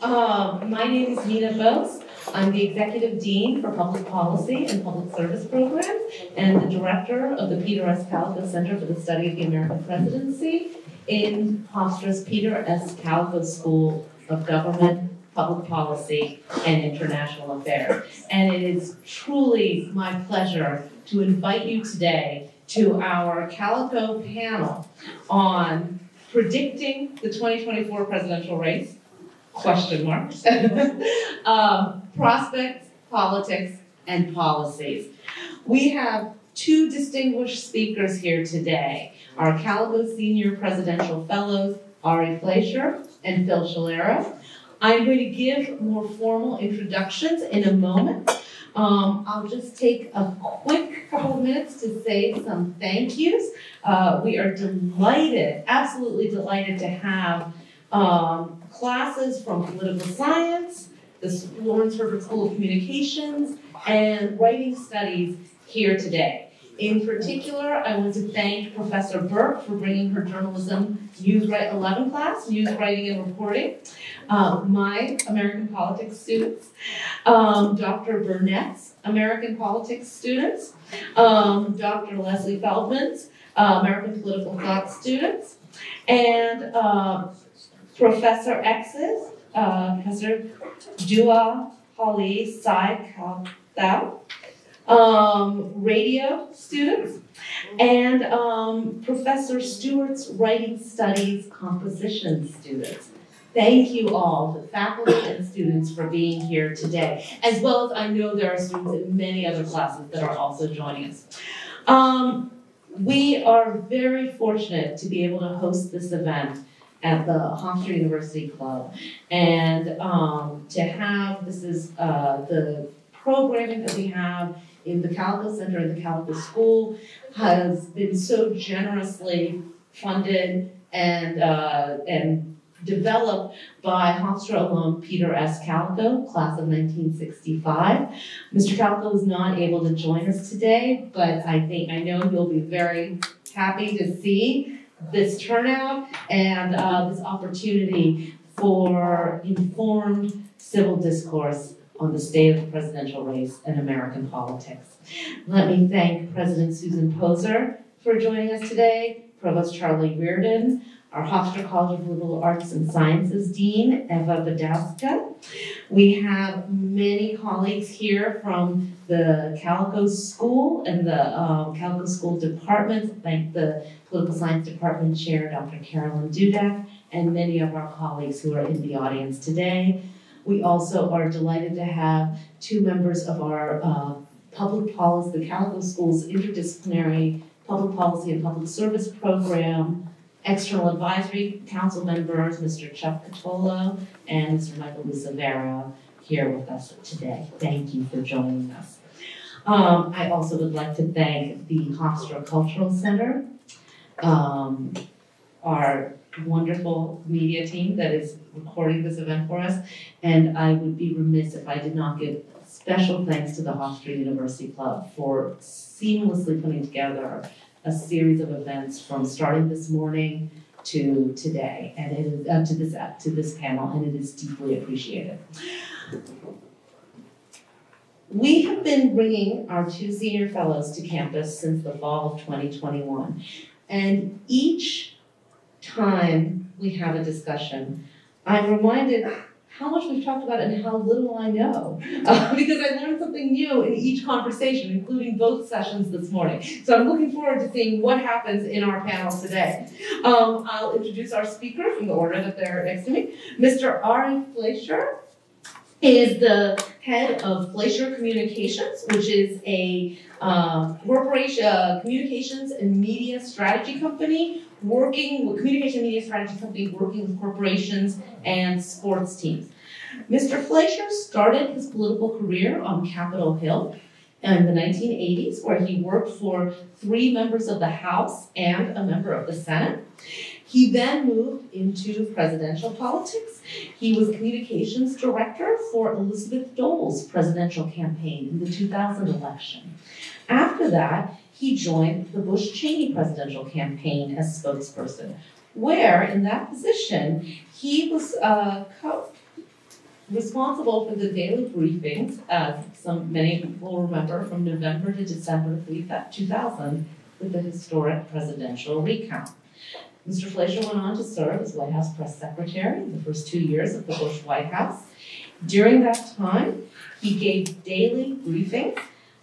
Um, my name is Meena Bose. I'm the Executive Dean for Public Policy and Public Service Programs and the Director of the Peter S. Kalikow Center for the Study of the American Presidency in Hofstra's Peter S. Kalikow School of Government, Public Policy, and International Affairs. And it is truly my pleasure to invite you today to our Kalikow panel on predicting the 2024 presidential race, question marks, um, prospects, politics, and policies. We have two distinguished speakers here today, our Kalikow Senior Presidential Fellows, Ari Fleischer and Phil Schiliro. I'm going to give more formal introductions in a moment. Um, I'll just take a quick couple of minutes to say some thank yous. Uh, we are delighted, absolutely delighted to have um, classes from political science, the Lawrence Herbert School of Communications, and writing studies here today. In particular, I want to thank Professor Burke for bringing her journalism News Write 11 class, News Writing and Reporting, um, my American Politics students, um, Dr. Burnett's American Politics students, um, Dr. Leslie Feldman's uh, American Political Thought students, and uh, Professor X's, uh, Professor Dua Holly Sai Thao, um, radio students, and um, Professor Stewart's Writing Studies Composition students. Thank you all, the faculty and students, for being here today, as well as I know there are students in many other classes that are also joining us. Um, we are very fortunate to be able to host this event at the Hofstra University Club, and um, to have this is uh, the programming that we have in the Kalikow Center and the Kalikow School has been so generously funded and uh, and developed by Hofstra alum Peter S. Kalikow, class of 1965. Mr. Kalikow is not able to join us today, but I think I know he'll be very happy to see this turnout and uh, this opportunity for informed civil discourse on the state of the presidential race and American politics. Let me thank President Susan Poser for joining us today, Provost Charlie Riordan, our Hofstra College of Liberal Arts and Sciences Dean, Eva Badowska. We have many colleagues here from the Kalikow School and the uh, Kalikow School Department, thank the Political Science Department Chair, Dr. Carolyn Dudak, and many of our colleagues who are in the audience today. We also are delighted to have two members of our uh, public policy, the Calico School's interdisciplinary public policy and public service program, external advisory council members, Mr. Chuck Catolo and Mr. Michael Lucevera here with us today. Thank you for joining us. Um, I also would like to thank the Hofstra Cultural Center, um, our wonderful media team that is recording this event for us. And I would be remiss if I did not give special thanks to the Hofstra University Club for seamlessly putting together a series of events from starting this morning to today, and it is uh, to this uh, to this panel, and it is deeply appreciated. We have been bringing our two senior fellows to campus since the fall of 2021, and each time we have a discussion, I'm reminded how much we've talked about and how little I know. Uh, because I learned something new in each conversation, including both sessions this morning. So I'm looking forward to seeing what happens in our panel today. Um, I'll introduce our speaker in the order that they're next to me. Mr. Ari Fleischer is the head of Fleischer Communications, which is a uh, corporation, uh, communications and media strategy company working with communication media strategy company working with corporations and sports teams. Mr. Fleischer started his political career on Capitol Hill in the 1980s, where he worked for three members of the House and a member of the Senate. He then moved into presidential politics. He was communications director for Elizabeth Dole's presidential campaign in the 2000 election. After that, he joined the Bush Cheney presidential campaign as spokesperson, where in that position he was uh, responsible for the daily briefings, as some, many people remember, from November to December two thousand with the historic presidential recount. Mr. Fleischer went on to serve as White House press secretary in the first two years of the Bush White House. During that time, he gave daily briefings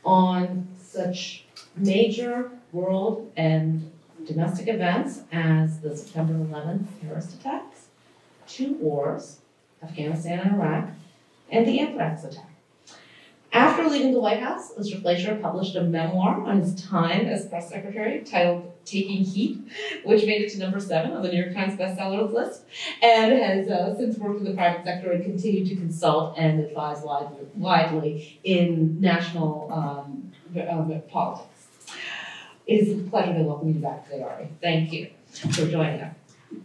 on such major world and domestic events as the September 11th terrorist attacks, two wars, Afghanistan and Iraq, and the anthrax attack. After leaving the White House, Mr. Fleischer published a memoir on his time as press secretary titled Taking Heat, which made it to number seven on the New York Times bestsellers list, and has uh, since worked in the private sector and continued to consult and advise widely, in national um, um, politics. It is a pleasure to welcome you back today, Ari. Thank you for joining us.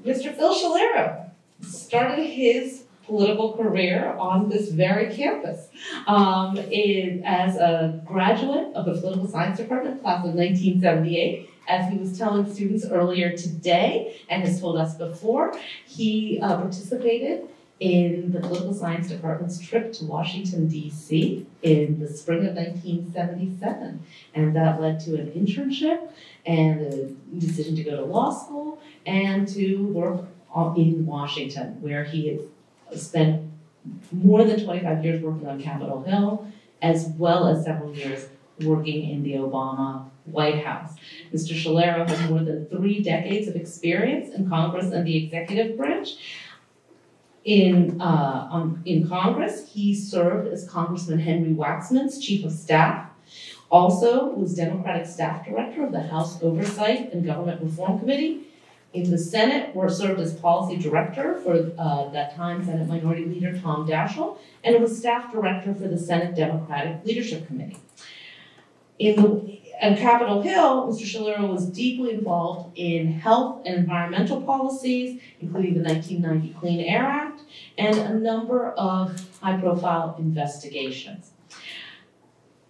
Mr. Phil Schiliro started his political career on this very campus. Um, in, as a graduate of the political science department, class of 1978, as he was telling students earlier today and has told us before, he uh, participated in the political science department's trip to Washington, D.C. in the spring of 1977. And that led to an internship and a decision to go to law school and to work in Washington, where he had spent more than 25 years working on Capitol Hill, as well as several years working in the Obama White House. Mr. Schiliro has more than three decades of experience in Congress and the executive branch. In, uh, on, in Congress, he served as Congressman Henry Waxman's chief of staff. Also, was Democratic staff director of the House Oversight and Government Reform Committee. In the Senate, or served as policy director for uh, that time Senate Minority Leader Tom Daschle, and was staff director for the Senate Democratic Leadership Committee. In the at Capitol Hill, Mr. Schiliro was deeply involved in health and environmental policies, including the 1990 Clean Air Act, and a number of high-profile investigations.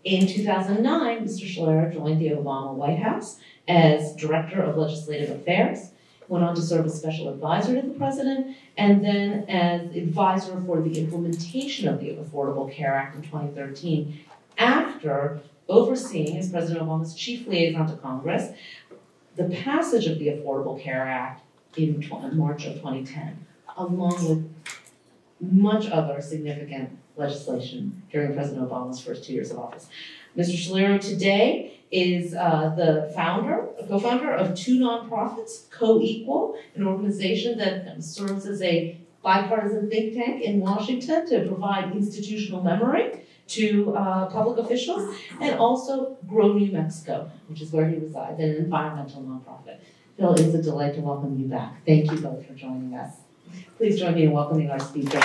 In 2009, Mr. Schiliro joined the Obama White House as Director of Legislative Affairs, went on to serve as Special Advisor to the President, and then as Advisor for the implementation of the Affordable Care Act in 2013, after overseeing, as President Obama's chief liaison to Congress, the passage of the Affordable Care Act in March of 2010, along with much other significant legislation during President Obama's first two years of office. Mr. Schiliro today is uh, the founder, co-founder of two nonprofits, Co-Equal, an organization that serves as a bipartisan think tank in Washington to provide institutional memory to uh, public officials, and also Grow New Mexico, which is where he resides, an environmental nonprofit. Phil, it's a delight to welcome you back. Thank you both for joining us. Please join me in welcoming our speaker.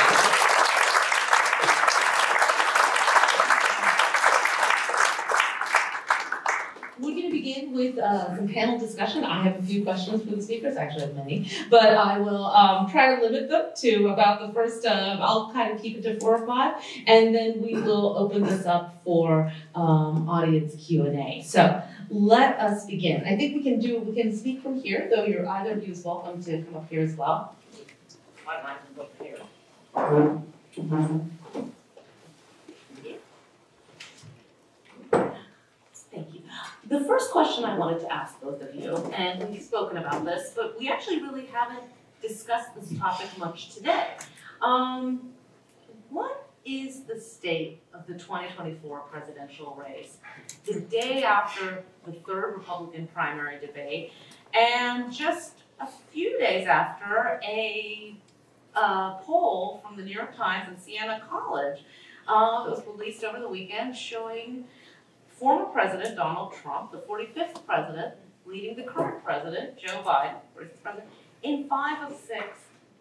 With uh, some panel discussion. I have a few questions for the speakers. I actually have many, but I will um, try to limit them to about the first. Uh, I'll kind of keep it to four or five, and then we will open this up for um, audience Q and A. So let us begin. I think we can do. We can speak from here, though. You're either of you is welcome to come up here as well. Why don't I come up here? The first question I wanted to ask both of you, and we've spoken about this, but we actually really haven't discussed this topic much today. Um, what is the state of the 2024 presidential race? The day after the third Republican primary debate, and just a few days after a poll from the New York Times and Siena College uh, that was released over the weekend showing former President Donald Trump, the 45th president, leading the current president, Joe Biden, president, in five of six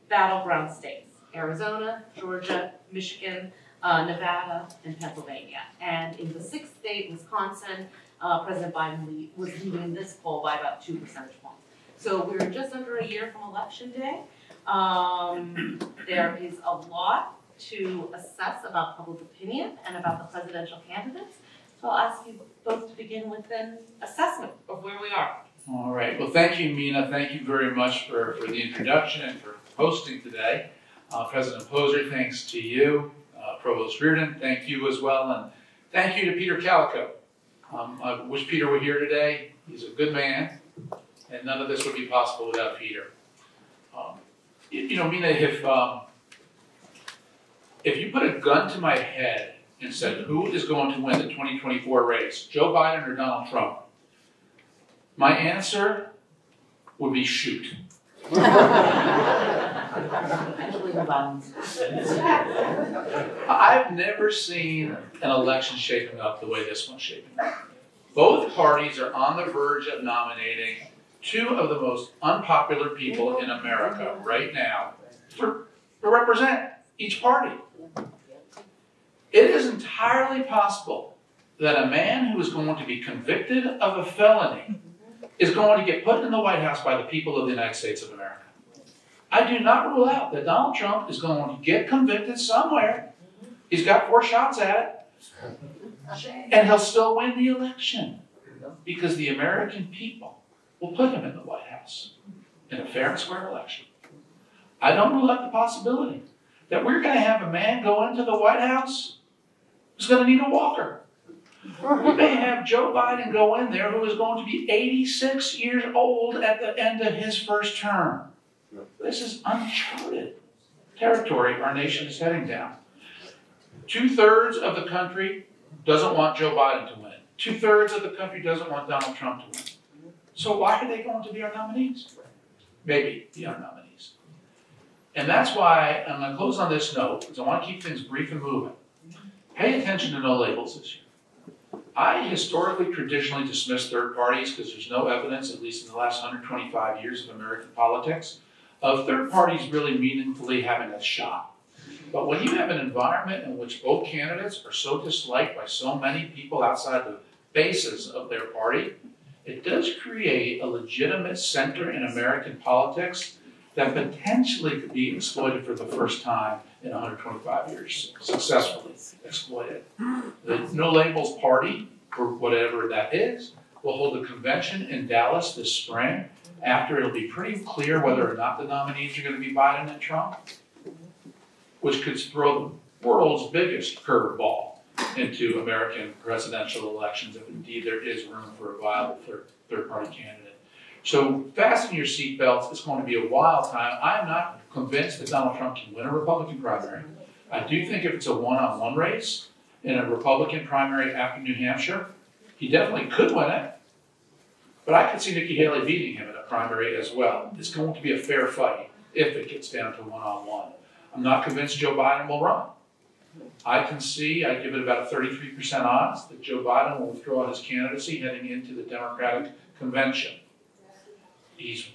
battleground states Arizona, Georgia, Michigan, uh, Nevada, and Pennsylvania. And in the sixth state, Wisconsin, uh, President Biden was leading this poll by about two percentage points. So we're just under a year from Election Day. Um, there is a lot to assess about public opinion and about the presidential candidates. I'll ask you both to begin with an assessment of where we are. All right. Well, thank you, Meena. Thank you very much for, for the introduction and for hosting today. Uh, President Poser, thanks to you. Uh, Provost Riordan, thank you as well. And thank you to Peter Kalikow. Um, I wish Peter were here today. He's a good man, and none of this would be possible without Peter. Um, you, you know, Meena, if, um, if you put a gun to my head and said, who is going to win the 2024 race, Joe Biden or Donald Trump? My answer would be shoot. I've never seen an election shaping up the way this one's shaping up. Both parties are on the verge of nominating two of the most unpopular people in America right now to represent each party. It is entirely possible that a man who is going to be convicted of a felony is going to get put in the White House by the people of the United States of America. I do not rule out that Donald Trump is going to get convicted somewhere. He's got four shots at it, and he'll still win the election because the American people will put him in the White House in a fair and square election. I don't rule out the possibility that we're going to have a man go into the White House who's going to need a walker. We may have Joe Biden go in there who is going to be 86 years old at the end of his first term. This is uncharted territory our nation is heading down. Two thirds of the country doesn't want Joe Biden to win. Two thirds of the country doesn't want Donald Trump to win. So why are they going to be our nominees? Maybe be our nominees. And that's why I'm going to close on this note because I want to keep things brief and moving. Pay attention to no labels this year. I historically traditionally dismiss third parties because there's no evidence, at least in the last 125 years of American politics, of third parties really meaningfully having a shot. But when you have an environment in which both candidates are so disliked by so many people outside the bases of their party, it does create a legitimate center in American politics that potentially could be exploited for the first time in 125 years, successfully exploited. The No Labels Party, or whatever that is, will hold a convention in Dallas this spring after it'll be pretty clear whether or not the nominees are going to be Biden and Trump, which could throw the world's biggest curveball into American presidential elections if indeed there is room for a viable third, third party candidate. So fasten your seatbelts. It's going to be a wild time. I'm not convinced that Donald Trump can win a Republican primary. I do think if it's a one on one race in a Republican primary after New Hampshire, he definitely could win it. But I could see Nikki Haley beating him in a primary as well. It's going to be a fair fight if it gets down to one on one. I'm not convinced Joe Biden will run. I can see, I give it about a 33% odds that Joe Biden will withdraw his candidacy heading into the Democratic convention. He's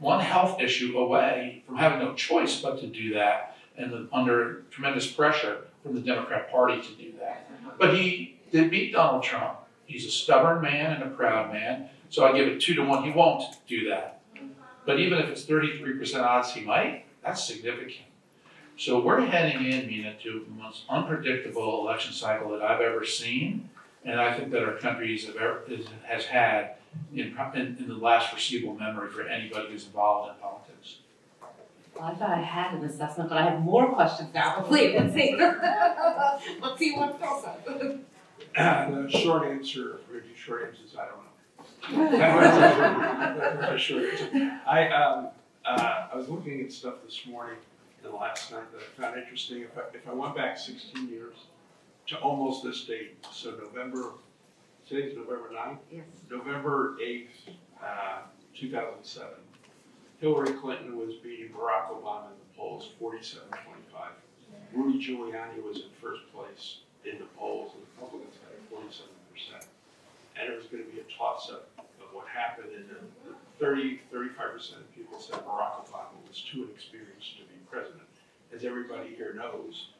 one health issue away from having no choice but to do that and under tremendous pressure from the Democrat Party to do that. But he did beat Donald Trump. He's a stubborn man and a proud man, so I give it two to one. He won't do that. But even if it's 33% odds he might, that's significant. So we're heading in, Meena, to the most unpredictable election cycle that I've ever seen, and I think that our country has had in, in, in the last foreseeable memory for anybody who's involved in politics. Well, I thought I had an assessment, but I have more questions now. But please, let's see. let's see what else. Uh, the short answer, pretty short answer is I don't know. That's a short answer. I, um, uh, I was looking at stuff this morning and last night that I found interesting. If I, if I went back 16 years to almost this date, so November, today's November 9th? Yes. November 8th, uh, 2007, Hillary Clinton was beating Barack Obama in the polls 47 25. Rudy Giuliani was in first place in the polls, and the Republicans had 47%. And it was going to be a toss up of what happened, and then 30, 35% of people said Barack Obama was too inexperienced to be president. As everybody here knows,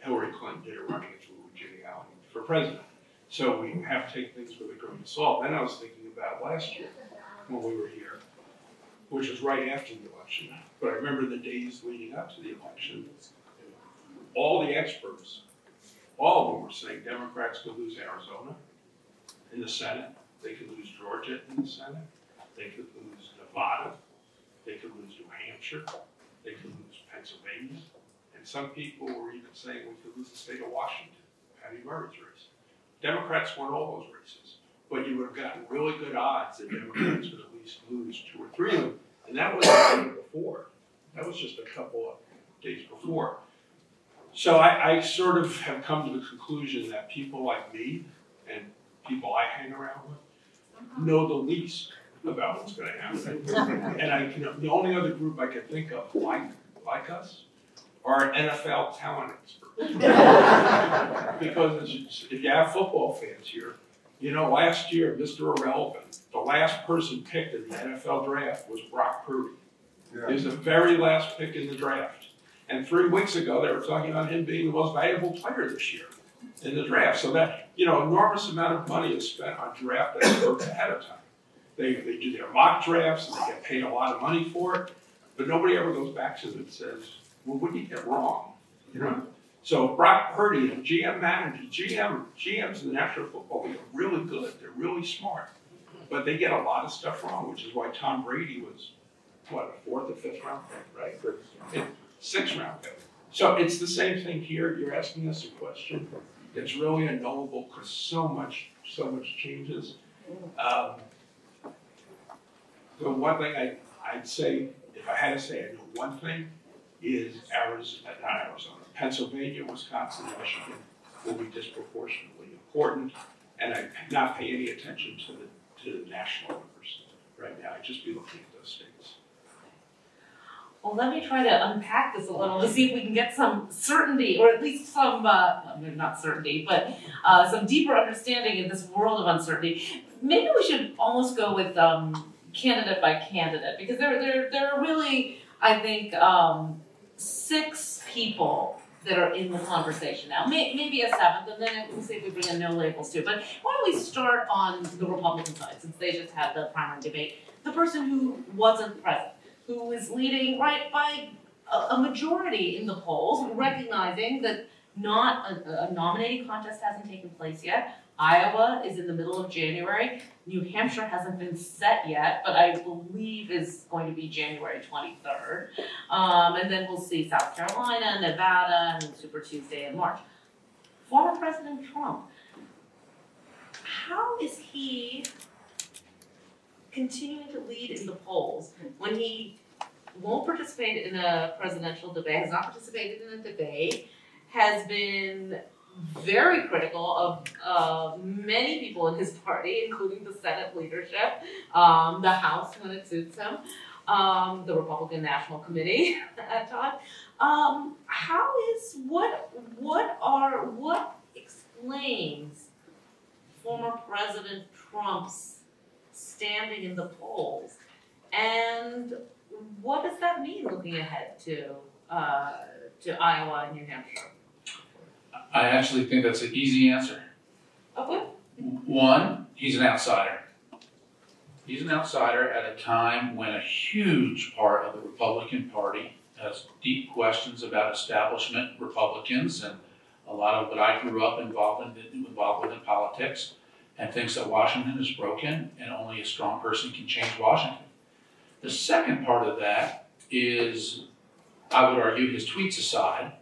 Hillary Clinton did a run against Rudy Giuliani for president. So we have to take things with a grain of salt. Then I was thinking about last year when we were here, which was right after the election. But I remember the days leading up to the election. All the experts, all of them were saying Democrats could lose Arizona in the Senate. They could lose Georgia in the Senate. They could lose Nevada. They could lose New Hampshire. They could lose Pennsylvania. And some people were even saying we could lose the state of Washington, Patty Murray's race. Democrats won all those races, but you would have gotten really good odds that Democrats would at least lose two or three of them. And that was the day before. That was just a couple of days before. So I, I sort of have come to the conclusion that people like me and people I hang around with know the least about what's gonna happen. And I can, the only other group I can think of like, like us are NFL talent experts. Because if you have football fans here, you know, last year, Mr. Irrelevant, the last person picked in the NFL draft was Brock Purdy. He was the very last pick in the draft. And three weeks ago, they were talking about him being the most valuable player this year in the draft. So that, you know, enormous amount of money is spent on draft experts ahead of time. They, they do their mock drafts and they get paid a lot of money for it, but nobody ever goes back to them and says, well, did you get wrong? You know? So Brock Purdy, the GM manager, GM, GMs in the National Football League are really good. They're really smart. But they get a lot of stuff wrong, which is why Tom Brady was, what, a fourth or fifth round pick, right? Yeah, Sixth round pick. So it's the same thing here. You're asking us a question. It's really unknowable because so much, so much changes. Um, the one thing I, I'd say, if I had to say, I know one thing, is Arizona, not Arizona, Pennsylvania, Wisconsin, Michigan will be disproportionately important. And I not pay any attention to the, to the national numbers right now. I'd just be looking at those states. Well, let me try to unpack this a little to see if we can get some certainty, or at least some, uh, not certainty, but uh, some deeper understanding in this world of uncertainty. Maybe we should almost go with um, candidate by candidate because there, there, there are really, I think, um, six people that are in the conversation now. May, maybe a seventh, and then we'll see if we bring in no labels too. But why don't we start on the Republican side since they just had the primary debate? The person who wasn't present who is leading right by a, a majority in the polls, recognizing that not a, a nominating contest hasn't taken place yet. Iowa is in the middle of January. New Hampshire hasn't been set yet, but I believe is going to be January 23rd. Um, and then we'll see South Carolina, Nevada, and Super Tuesday in March. Former President Trump, how is he continuing to lead in the polls when he won't participate in a presidential debate, has not participated in a debate, has been very critical of uh, many people in his party, including the Senate leadership, um, the House when it suits him, um, the Republican National Committee at times. Um, how is what what are what explains former President Trump's standing in the polls, and what does that mean looking ahead to uh, to Iowa and New Hampshire? I actually think that's an easy answer. Okay. One, he's an outsider. He's an outsider at a time when a huge part of the Republican Party has deep questions about establishment Republicans and a lot of what I grew up involved in, involved with in politics, and thinks that Washington is broken and only a strong person can change Washington. The second part of that is, I would argue, his tweets aside,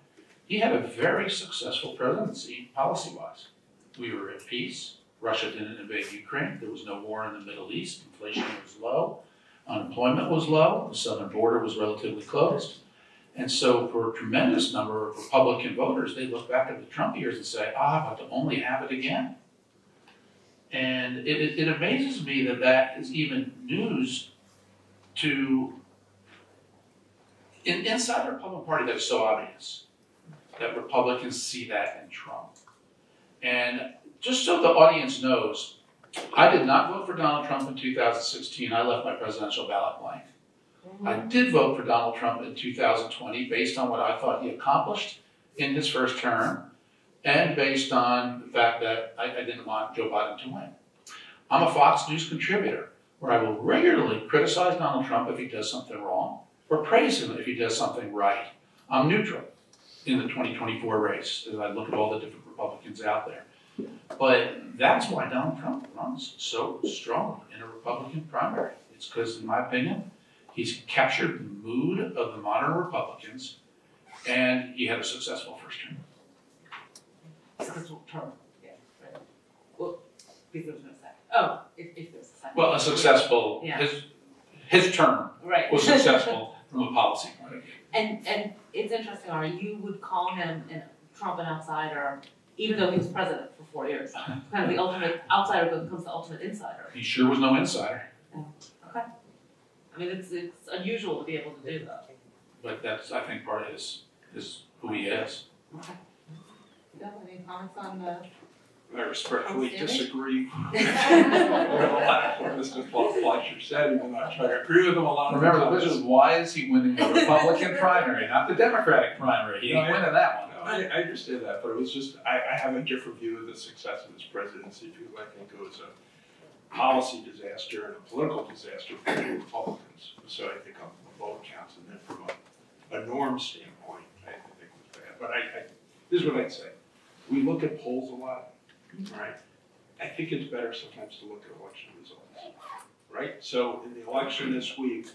he had a very successful presidency policy wise. We were at peace. Russia didn't invade Ukraine. There was no war in the Middle East. Inflation was low. Unemployment was low. The southern border was relatively closed. And so, for a tremendous number of Republican voters, they look back at the Trump years and say, ah, but to only have it again. And it, it, it amazes me that that is even news to in, inside the Republican Party that is so obvious that Republicans see that in Trump. And just so the audience knows, I did not vote for Donald Trump in 2016. I left my presidential ballot blank. I mm-hmm. did vote for Donald Trump in 2020 based on what I thought he accomplished in his first term and based on the fact that I, I didn't want Joe Biden to win. I'm a Fox News contributor where I will regularly criticize Donald Trump if he does something wrong or praise him if he does something right. I'm neutral in the 2024 race as I look at all the different Republicans out there. But that's why Donald Trump runs so strong in a Republican primary. It's because, in my opinion, he's captured the mood of the modern Republicans and he had a successful first term. Successful term, yeah, right. Well, because there was no second. Oh, if, if there's a second. Well, a successful, Yeah. his, his term Right. was successful from a policy point of view. And, and it's interesting, Ari, you would call him an Trump an outsider, even though he was president for four years. Kind of the ultimate outsider becomes the ultimate insider. He sure was no insider, oh, Okay. I mean, it's, it's unusual to be able to do that. but that's, I think, part of his, his, who he is. You have any comments on the? I respectfully oh, Outstanding. disagree with a lot of what Mr. Fleischer said, even though I try to agree with him a lot of Remember, the times. question is, why is he winning the Republican primary, not the Democratic primary? He ain't winning that one. No, I, I understand that, but it was just, I, I have a different view of the success of this presidency because I think it was a policy disaster and a political disaster for the Republicans. So I think on the vote counts and then from a, a norm standpoint, I think it was bad. But I, I, this is what I'd say. We look at polls a lot, Mm-hmm. right? I think it's better sometimes to look at election results, right? So in the election this week,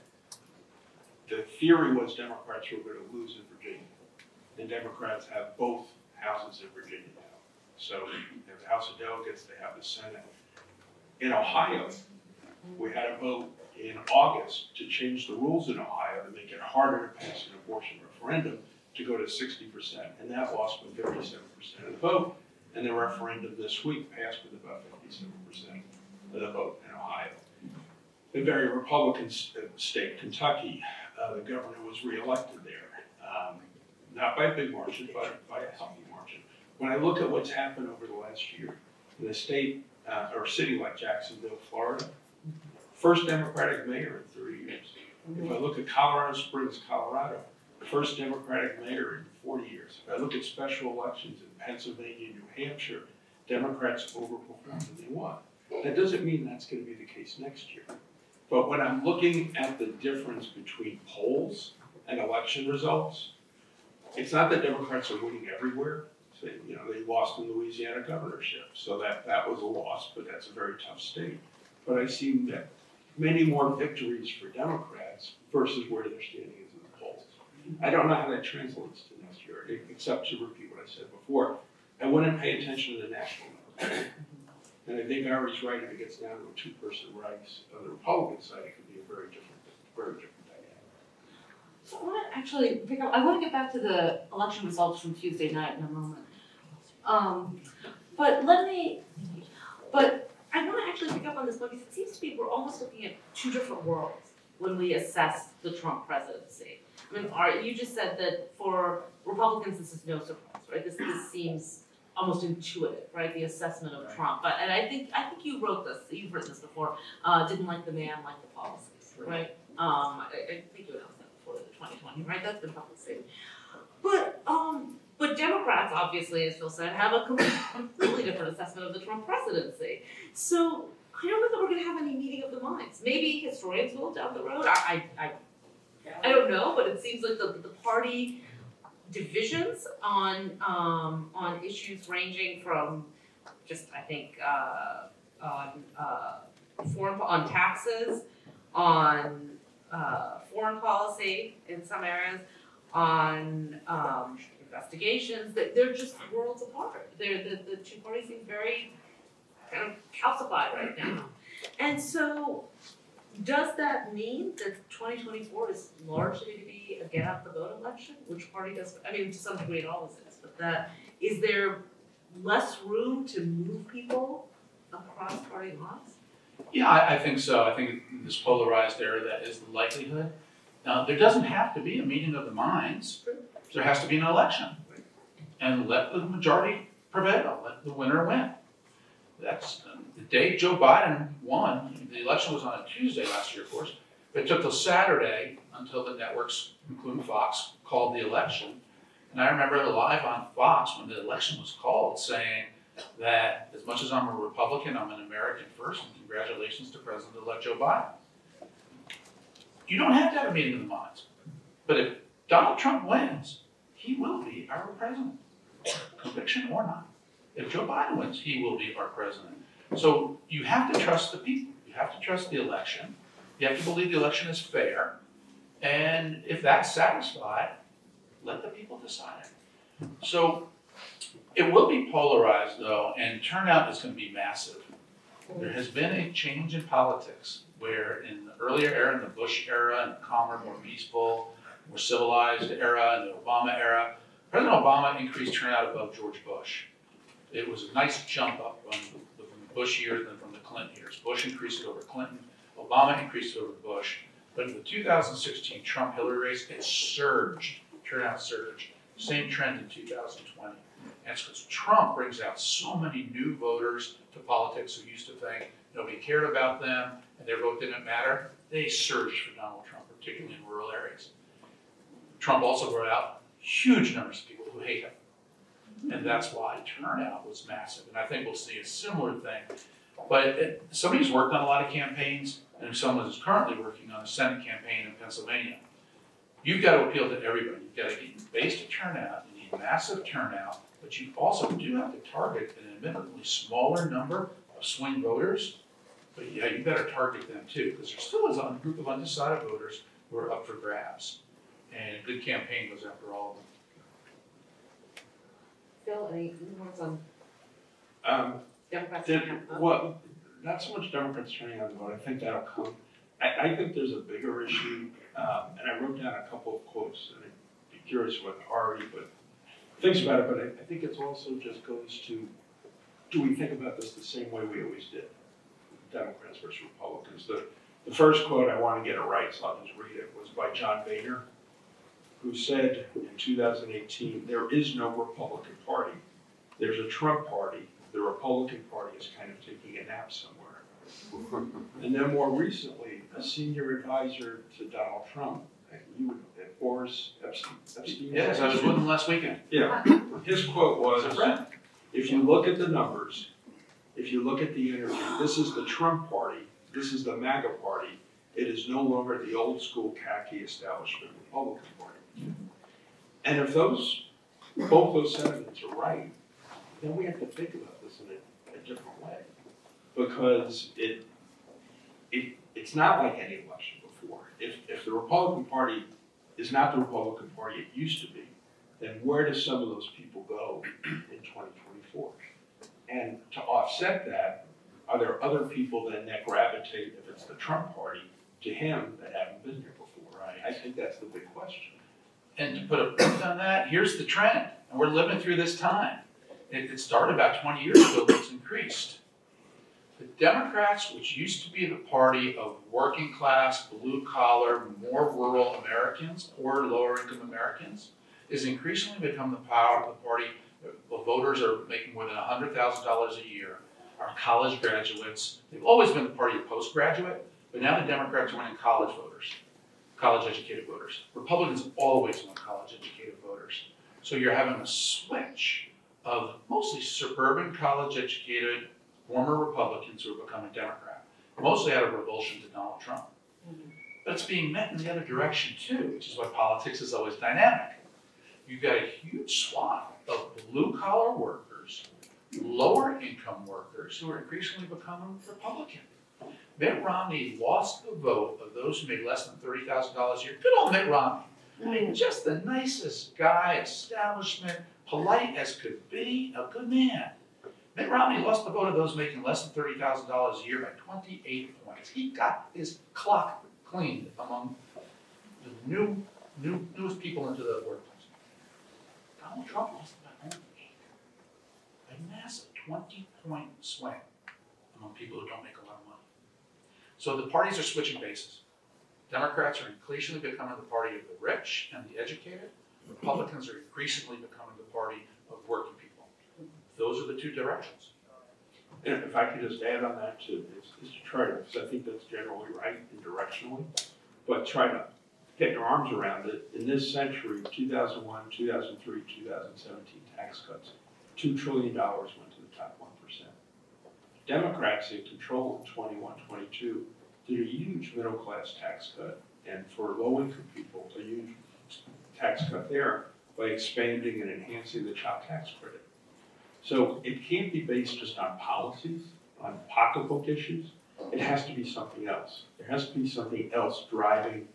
the theory was Democrats were gonna lose in Virginia. The Democrats have both houses in Virginia now. So they have the House of Delegates, they have the Senate. In Ohio, we had a vote in August to change the rules in Ohio to make it harder to pass an abortion referendum to go to sixty percent, and that lost with thirty-seven percent of the vote. And the referendum this week passed with about fifty-seven percent of the vote in Ohio. A very Republican uh, state, Kentucky, uh, the governor was reelected there. Um, not by a big margin, but by a healthy margin. When I look at what's happened over the last year, in a state, uh, or city like Jacksonville, Florida, first Democratic mayor in thirty years. If I look at Colorado Springs, Colorado, first Democratic mayor in forty years. If I look at special elections in Pennsylvania, New Hampshire, Democrats overperformed and they won. That doesn't mean that's gonna be the case next year. But when I'm looking at the difference between polls and election results, it's not that Democrats are winning everywhere. So, you know, they lost in Louisiana governorship, so that, that was a loss, but that's a very tough state. But I see that many more victories for Democrats versus where they're standing is in the polls. I don't know how that translates to next year, except to repeat I said before. I wouldn't pay attention to the national numbers. And I think Ari's right, if it gets down to a two-person race on the Republican side, it could be a very different, very different dynamic. So I want to actually pick up, I want to get back to the election results from Tuesday night in a moment. Um, but let me, but I want to actually pick up on this because it seems to me we're almost looking at two different worlds when we assess the Trump presidency. I mean, Art, you just said that for Republicans, this is no surprise, right? This, this seems almost intuitive, right? The assessment of Right. Trump. But, and I think, I think you wrote this, you've written this before, uh, didn't like the man, like the policies, right? Um, I, I think you announced that before the twenty twenty, right? That's been public statement. But, um, but Democrats, obviously, as Phil said, have a completely different assessment of the Trump presidency. So I don't know that we're gonna have any meeting of the minds. Maybe historians will down the road. I, I, I, I don't know, but it seems like the, the party divisions on, um, on issues ranging from just, I think, uh, on, uh, foreign, on taxes, on, uh, foreign policy in some areas, on, um, investigations, that they're just worlds apart. They're, the, the two parties seem very kind of calcified right now. And so, does that mean that twenty twenty-four is largely to be a get out the vote election? Which party does, I mean, to some degree it always is, but that, is there less room to move people across party lines? Yeah, I, I think so. I think this polarized era, that is the likelihood. Now, there doesn't have to be a meeting of the minds. There has to be an election. And let the majority prevail, let the winner win. That's, day Joe Biden won, the election was on a Tuesday last year, of course. But it took till Saturday until the networks, including Fox, called the election. And I remember live on Fox when the election was called saying, that as much as I'm a Republican, I'm an American first, and congratulations to President-elect Joe Biden. You don't have to have a meeting of the minds, but if Donald Trump wins, he will be our president, conviction or not. If Joe Biden wins, he will be our president. So you have to trust the people, you have to trust the election, you have to believe the election is fair, and if that's satisfied, Let the people decide. So it will be polarized though, and turnout is gonna be massive. There has been a change in politics where in the earlier era, in the Bush era, and calmer, more peaceful, more civilized era, and the Obama era, President Obama increased turnout above George Bush. It was a nice jump up from the, the Bush years than from the Clinton years. Bush increased it over Clinton, Obama increased it over Bush. But in the 2016 Trump-Hillary race, it surged, turnout surged. Same trend in 2020. And it's because Trump brings out so many new voters to politics who used to think nobody cared about them and their vote didn't matter. They surged for Donald Trump, particularly in rural areas. Trump also brought out huge numbers of people who hate him. And that's why turnout was massive. And I think we'll see a similar thing. But it, somebody who's worked on a lot of campaigns, and someone who's currently working on a Senate campaign in Pennsylvania, you've got to appeal to everybody. You've got to get basic turnout, you need massive turnout, but you also do have to target an admittedly smaller number of swing voters. But yeah, you better target them too, because there still is a group of undecided voters who are up for grabs. And a good campaign goes after all of them. Phil, any words on Um, Democrats? Did, well, not so much Democrats turning out the vote, I think that'll come. I, I think there's a bigger issue, um, and I wrote down a couple of quotes, and I'd be curious what Ari, but thinks about it, but I, I think it's also just goes to, do we think about this the same way we always did? Democrats versus Republicans. The, the first quote, I want to get it right, so I'll just read it, was by John Boehner, who said in 2018, there is no Republican Party. There's a Trump Party. The Republican Party is kind of taking a nap somewhere. And then more recently, a senior advisor to Donald Trump, you, uh, Boris Epshteyn. Epshteyn? Yes, I was with them last weekend. Yeah, his quote was, As a friend. if you look at the numbers, if you look at the interview, this is the Trump party, this is the MAGA party. It is no longer the old school khaki establishment Republican Party. And if those, both those sentiments are right, then we have to think about this in a, a different way. Because it, it, it's not like any election before. If, if the Republican Party is not the Republican Party it used to be, then where do some of those people go in twenty twenty-four? And to offset that, are there other people then that gravitate, if it's the Trump party, to him that haven't been here before? Right. I think that's the big question. And to put a point on that, here's the trend, and we're living through this time. It, it started about twenty years ago, but it's increased. The Democrats, which used to be the party of working class, blue collar, more rural Americans, poor, lower income Americans, is increasingly become the power of the party. The voters are making more than hundred thousand dollars a year, are college graduates. They've always been the party of postgraduate, but now the Democrats are winning college voters college educated voters. Republicans always want college educated voters. So you're having a switch of mostly suburban college educated former Republicans who are becoming Democrat, mostly out of revulsion to Donald Trump. Mm-hmm. But it's being met in the other direction too, which is why politics is always dynamic. You've got a huge swath of blue collar workers, lower income workers who are increasingly becoming Republican. Mitt Romney lost the vote of those who made less than thirty thousand dollars a year. Good old Mitt Romney. I mean, mm. just the nicest guy, establishment, polite as could be, a good man. Mitt Romney lost the vote of those making less than thirty thousand dollars a year by twenty-eight points. He got his clock cleaned among the new, new, newest people into the workplace. Donald Trump lost by only eight. A massive twenty-point swing among people who don't make a lot of money. So the parties are switching bases. Democrats are increasingly becoming the party of the rich and the educated. Republicans are increasingly becoming the party of working people. Those are the two directions. And if I could just add on that to, is, is to try to, because I think that's generally right and directionally, but try to get your arms around it. In this century, 2001, 2003, 2017 tax cuts, $2 trillion went to the top 1%. Democrats in control in 21, 22 did a huge middle class tax cut, and for low income people, a huge tax cut there by expanding and enhancing the child tax credit. So it can't be based just on policies, on pocketbook issues. It has to be something else. There has to be something else driving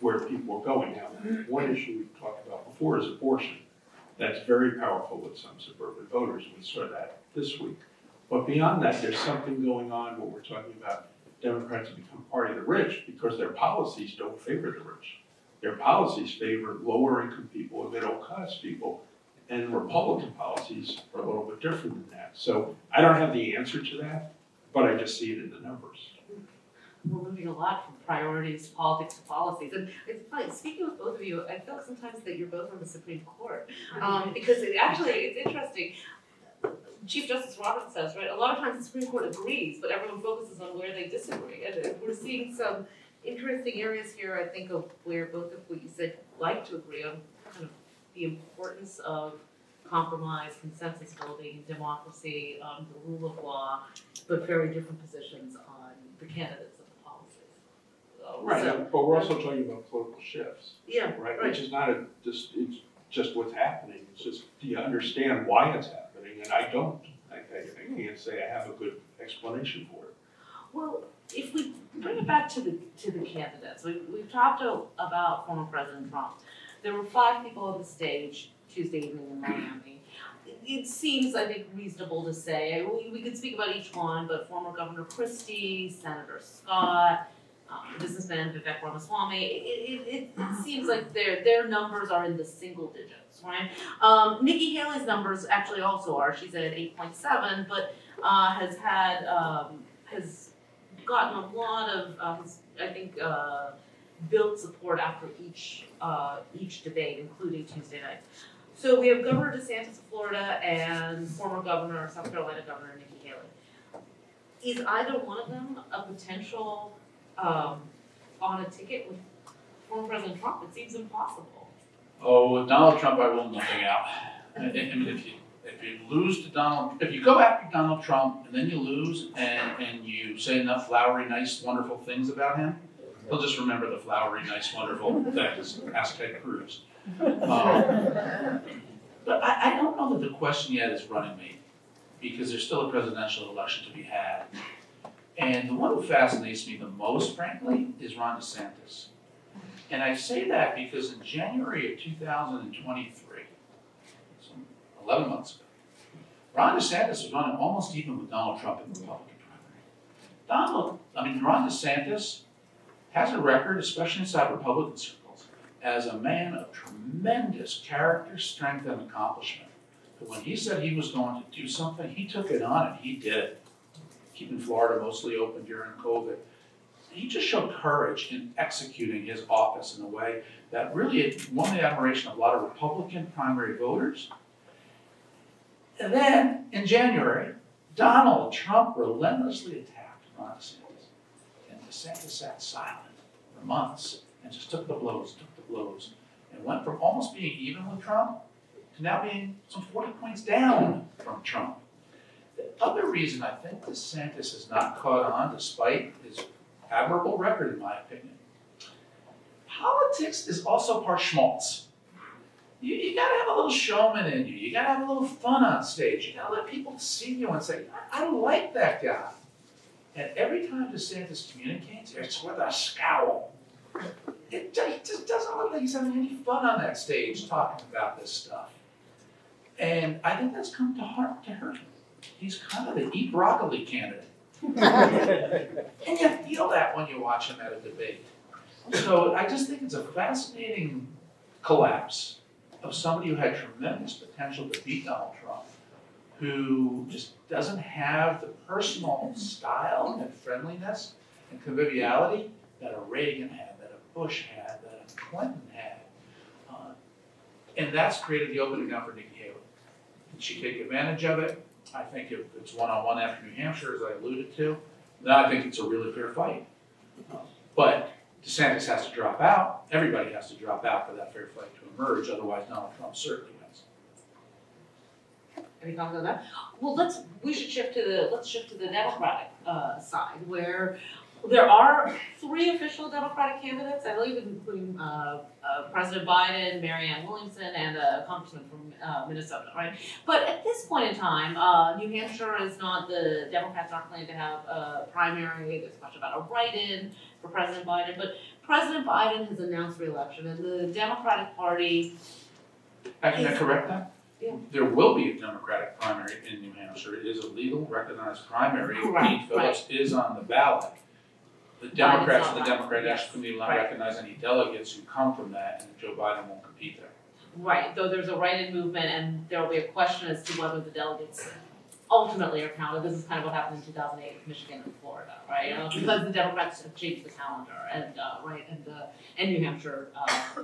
where people are going. Now, one issue we talked about before is abortion. That's very powerful with some suburban voters, we saw that this week. But beyond that, there's something going on where we're talking about Democrats have become party of the rich because their policies don't favor the rich. Their policies favor lower income people and middle class people. And Republican policies are a little bit different than that. So I don't have the answer to that, but I just see it in the numbers. We're moving a lot from priorities, to politics to policies. And it's funny, speaking with both of you, I feel sometimes that you're both on the Supreme Court. Um, because it actually, it's interesting. Chief Justice Roberts says, right, a lot of times the Supreme Court agrees, but everyone focuses on where they disagree. And we're seeing some interesting areas here, I think, of where both of what you said like to agree on kind of the importance of compromise, consensus building, democracy, um, the rule of law, but very different positions on the candidates and the policies. Uh, Right, so- but we're also talking about political shifts, Yeah, right? Right. Which is not a, just, it's just what's happening. It's just, do you understand why it's happening? And I don't. I, I I can't say I have a good explanation for it. Well, if we bring it back to the, to the candidates, we, we've talked about former President Trump. There were five people on the stage Tuesday evening in Miami. It- It seems, I think, reasonable to say, we, we could speak about each one, but former Governor Christie, Senator Scott, um, businessman Vivek Ramaswamy, it, it, it, seems like their, their numbers are in the single digits, right? Um, Nikki Haley's numbers actually also are, she's at eight point seven, but, uh, has had, um, has gotten a lot of, uh, I think, uh, built support after each, uh, each debate, including Tuesday night. So we have Governor DeSantis of Florida and former Governor, South Carolina Governor Nikki Haley. Is either one of them a potential, um, on a ticket with former President Trump? It seems impossible. Oh, with Donald Trump, I rule nothing out. I, I mean, if you, if you lose to Donald, if you go after Donald Trump and then you lose and, and you say enough flowery, nice, wonderful things about him, he'll just remember the flowery, nice, wonderful things. Ask Ted Cruz. Um, But I, I don't know that the question yet is running me, because there's still a presidential election to be had. And the one who fascinates me the most, frankly, is Ron DeSantis. And I say that because in January of two thousand and twenty-three, so eleven months ago, Ron DeSantis was running almost even with Donald Trump in the Republican primary. Donald, I mean, Ron DeSantis has a record, especially inside Republican circles, as a man of tremendous character, strength, and accomplishment. But when he said he was going to do something, he took it on and he did it. Keeping Florida mostly open during COVID he just showed courage in executing his office in a way that really won the admiration of a lot of Republican primary voters. And then in January, Donald Trump relentlessly attacked Ron DeSantis. And DeSantis sat silent for months and just took the blows, took the blows, and went from almost being even with Trump to now being some 40 points down from Trump. The other reason I think DeSantis has not caught on, despite his admirable record, in my opinion. Politics is also part schmaltz. You, you gotta have a little showman in you. You gotta have a little fun on stage. You gotta let people see you and say, I, I like that guy. And every time DeSantis communicates, it's with a scowl. It, ju- he just doesn't look like he's having any fun on that stage talking about this stuff. And I think that's come to heart to hurt him. He's kind of the eat broccoli candidate. And you feel that when you watch him at a debate. So I just think it's a fascinating collapse of somebody who had tremendous potential to beat Donald Trump, who just doesn't have the personal style and friendliness and conviviality that a Reagan had, that a Bush had, that a Clinton had. Uh, And that's created the opening now for Nikki Haley. Can she take advantage of it? I think if it's one-on-one after New Hampshire, as I alluded to, then I think it's a really fair fight. But DeSantis has to drop out, everybody has to drop out for that fair fight to emerge, otherwise Donald Trump certainly wins. Any comments on that? Well, let's, we should shift to the, let's shift to the Democratic, uh, side, where there are three official Democratic candidates, I believe including, uh, uh, President Biden, Marianne Williamson, and a congressman from, uh, Minnesota, right? But at this point in time, uh, New Hampshire is not, the Democrats aren't planning to have a primary, there's much about a write-in for President Biden, but President Biden has announced reelection, and the Democratic Party can I correct that? Yeah. There will be a Democratic primary in New Hampshire. It is a legal recognized primary. Correct, Dean Phillips is on the ballot the Democrats and the Democratic National. Committee will not right. recognize any delegates who come from that, and Joe Biden won't compete there. Right, though there's a write-in movement, and there will be a question as to whether the delegates ultimately are counted. This is kind of what happened in 2008 with Michigan and Florida, right? Because the Democrats have changed the calendar, and uh, right, and uh, and New Hampshire uh,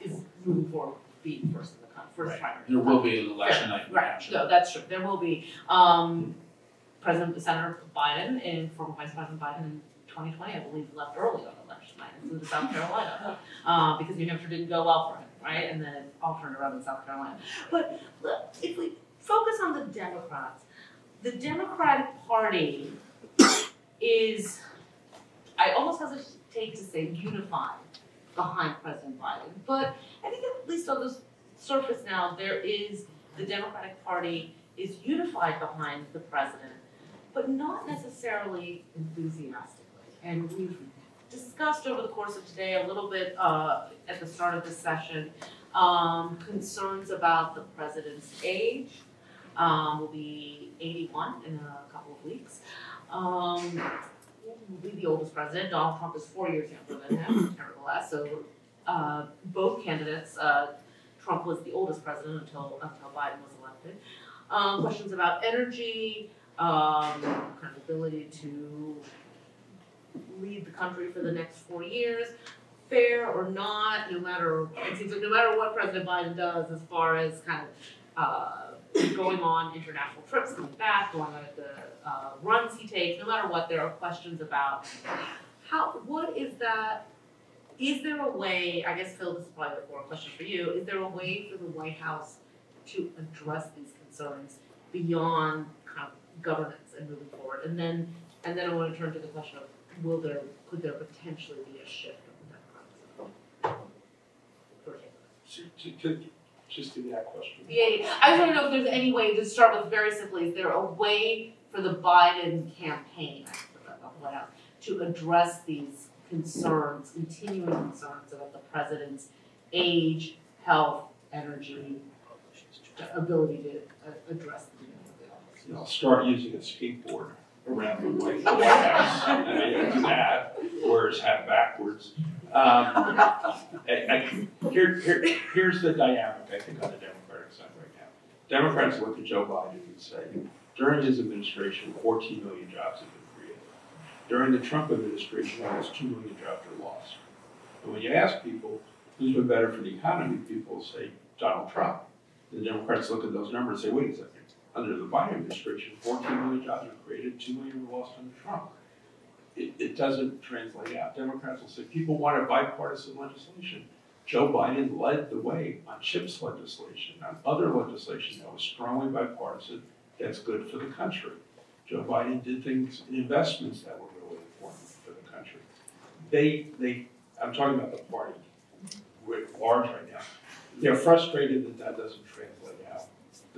is moving forward being first in the country, first right. primary. There will be an election yeah, night. Right. Hampshire. No, that's true. There will be. Um, President Senator Biden and former Vice President Biden and 2020, I believe, left early on election night and flew to South Carolina uh, because New Hampshire didn't go well for him, right? And then it all turned around in South Carolina. But look, if we focus on the Democrats, the Democratic Party is, I almost hesitate to say unified behind President Biden, but I think at least on the surface now, there is the Democratic Party is unified behind the president, but not necessarily enthusiastic and we've discussed over the course of today a little bit, uh, at the start of this session, um, concerns about the president's age. Um, will be eighty-one in a couple of weeks. Um, will be the oldest president. Donald Trump is four years younger than him, nevertheless. So, uh, both candidates, uh, Trump was the oldest president until until Biden was elected. Um, questions about energy, um, kind of ability to lead the country for the next four years, fair or not, no matter it seems like no matter what President Biden does as far as kind of uh, going on international trips, coming back, going on the uh, runs he takes, no matter what, there are questions about how what is that is there a way, I guess Phil, this is probably a question for you, is there a way for the White House to address these concerns beyond kind of governance and moving forward? And then, and then I want to turn to the question of, will there, could there potentially be a shift on that Democratic side? To, to, to, just to that question. Yeah, yeah. I just want to know if there's any way, to start with very simply, is there a way for the Biden campaign, I put that up, House, to address these concerns, continuing concerns about the president's age, health, energy, ability to uh, address the And I'll start using a skateboard around the White White House. And I do that, wear his hat backwards. Um, I, I, here, here, here's the dynamic, I think, on the Democratic side right now. Democrats look at Joe Biden and say, during his administration, fourteen million jobs have been created. During the Trump administration, almost two million jobs are lost. And when you ask people, who's been better for the economy, people say Donald Trump. The Democrats look at those numbers and say, wait a second, under the Biden administration, fourteen million jobs were created, two million were lost under Trump. It, it doesn't translate out. Democrats will say, people wanted bipartisan legislation. Joe Biden led the way on CHIPS legislation, on other legislation that was strongly bipartisan, that's good for the country. Joe Biden did things, in investments that were really important for the country. They, they, I'm talking about the party, writ large right now. They're frustrated that that doesn't translate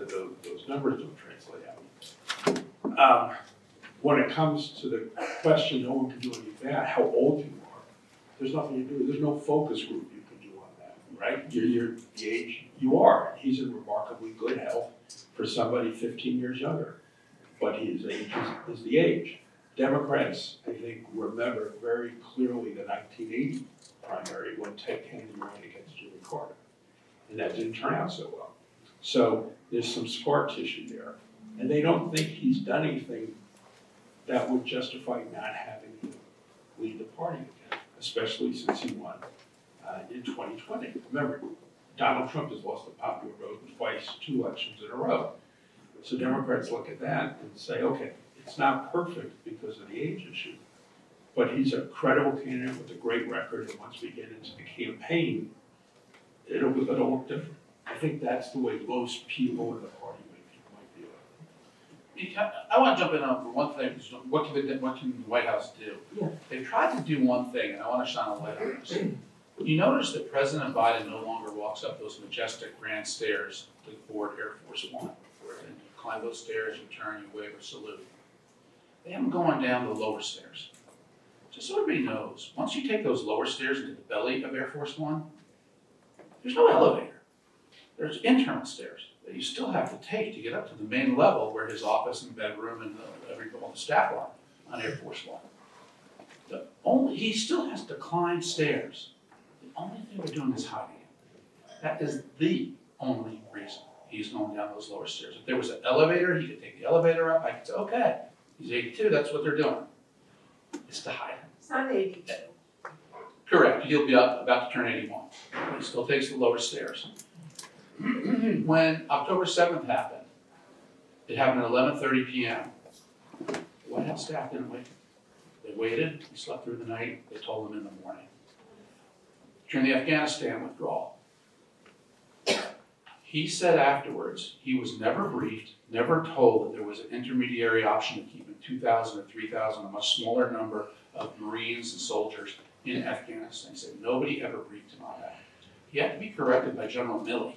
that those, those numbers don't translate out. Um, when it comes to the question, no one can do any bad, how old you are, there's nothing you do, there's no focus group you can do on that, right? You're, you're the age you are, he's in remarkably good health for somebody fifteen years younger, but his age is, is the age. Democrats, I think, remember very clearly the nineteen eighty primary when Ted Kennedy ran against Jimmy Carter. And that didn't turn out so well. So there's some scar tissue there. And they don't think he's done anything that would justify not having him lead the party again, especially since he won uh, in 2020. Remember, Donald Trump has lost the popular vote twice, two elections in a row. So Democrats look at that and say, okay, it's not perfect because of the age issue, but he's a credible candidate with a great record, and once we get into the campaign, it'll, it'll look different. I think that's the way most people in the party might, it. I want to jump in on for one thing, what can the, what can the White House do? Yeah. They've tried to do one thing, and I want to shine a light on this. You notice that President Biden no longer walks up those majestic grand stairs to board Air Force One. Where you climb those stairs, you turn, you wave a salute. They haven't gone down the lower stairs. Just so everybody knows, once you take those lower stairs into the belly of Air Force One, there's no elevator. There's internal stairs that you still have to take to get up to the main level where his office and bedroom and the, every, all the staff are on Air Force One. The only, he still has to climb stairs. The only thing we're doing is hiding him. That is the only reason he's going down those lower stairs. If there was an elevator, he could take the elevator up, I could say, okay, he's eighty-two, that's what they're doing. It's to hide him. It's not eighty-two. Correct, he'll be up, about to turn eighty-one, but he still takes the lower stairs. When October seventh happened, it happened at eleven thirty P M. White House staff didn't wait. They waited, he slept through the night, they told him in the morning. During the Afghanistan withdrawal, he said afterwards, he was never briefed, never told that there was an intermediary option of keeping two thousand or three thousand, a much smaller number of Marines and soldiers in Afghanistan. He said nobody ever briefed him on that. He had to be corrected by General Milley,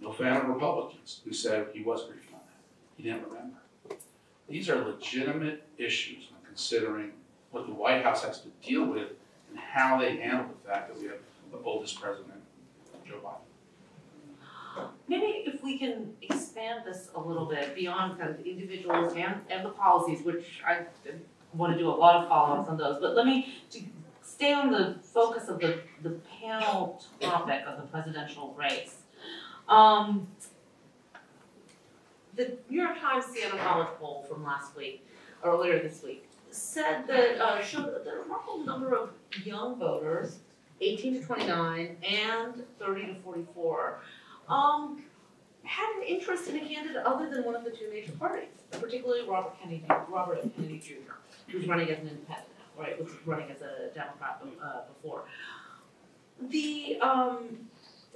no fan of Republicans, who said he was briefed on that. He didn't remember. These are legitimate issues when considering what the White House has to deal with and how they handle the fact that we have the oldest president, Joe Biden. Maybe if we can expand this a little bit beyond kind of the individuals and, and the policies, which I want to do a lot of follow-ups on those, but let me to stay on the focus of the, the panel topic of the presidential race. Um, the New York Times Siena College poll from last week, earlier this week, said that, uh, showed that a remarkable number of young voters, eighteen to twenty-nine and thirty to forty-four, um, had an interest in a candidate other than one of the two major parties, particularly Robert Kennedy, Robert. Kennedy Jr., who's running as an independent now, right, was running as a Democrat uh, before. The, um,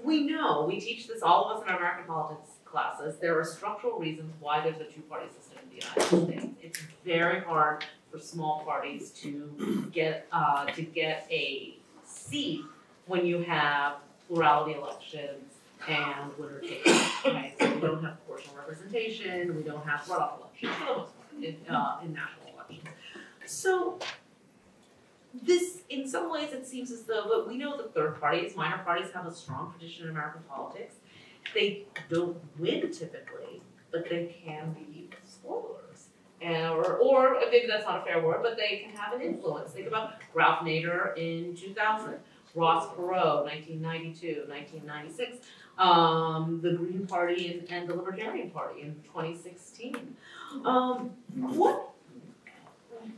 we know, we teach this, all of us in our American politics classes, there are structural reasons why there's a two-party system in the United States. It's very hard for small parties to get, uh, to get a seat when you have plurality elections and winner take all, right? So we don't have proportional representation, we don't have runoff elections for the most part in, uh, in national elections. So this, in some ways, it seems as though, but we know that third parties, minor parties have a strong tradition in American politics. They don't win typically, but they can be spoilers. And, or, or maybe that's not a fair word, but they can have an influence. Think about Ralph Nader in two thousand, Ross Perot, 1992, 1996, um, the Green Party and, and the Libertarian Party in twenty sixteen. Um, what,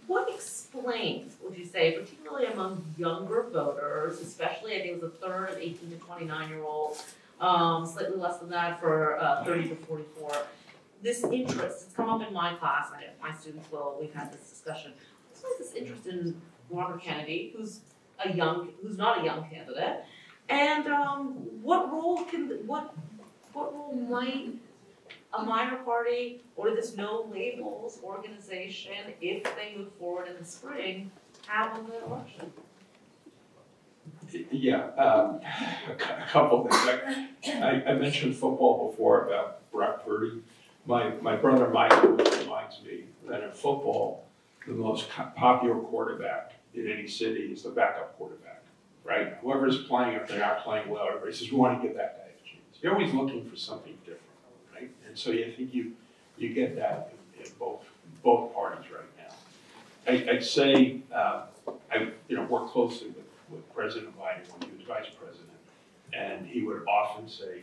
what explains, would you say, particularly among younger voters, especially I think it was a third of eighteen to twenty-nine year olds, um, slightly less than that for, uh, thirty to forty-four, this interest, it's come up in my class, I, my students will, we've had this discussion. What's this interest in Robert Kennedy, who's a young, who's not a young candidate? And um, what role can, what, what role might a minor party or this no labels organization, if they move forward in the spring, have in the election? Yeah, um, a cou- a couple things. I, I, mentioned football before about Brock Purdy. My, my brother Michael reminds me that in football, the most popular quarterback in any city is the backup quarterback, right? Whoever's playing, if they're not playing well, everybody says, we want to get that guy a chance. You're always looking for something different? And so I think you, you get that in, in both, both parties right now. I, I'd say, um, I, you know, work closely with, with President Biden when he was vice president. And he would often say,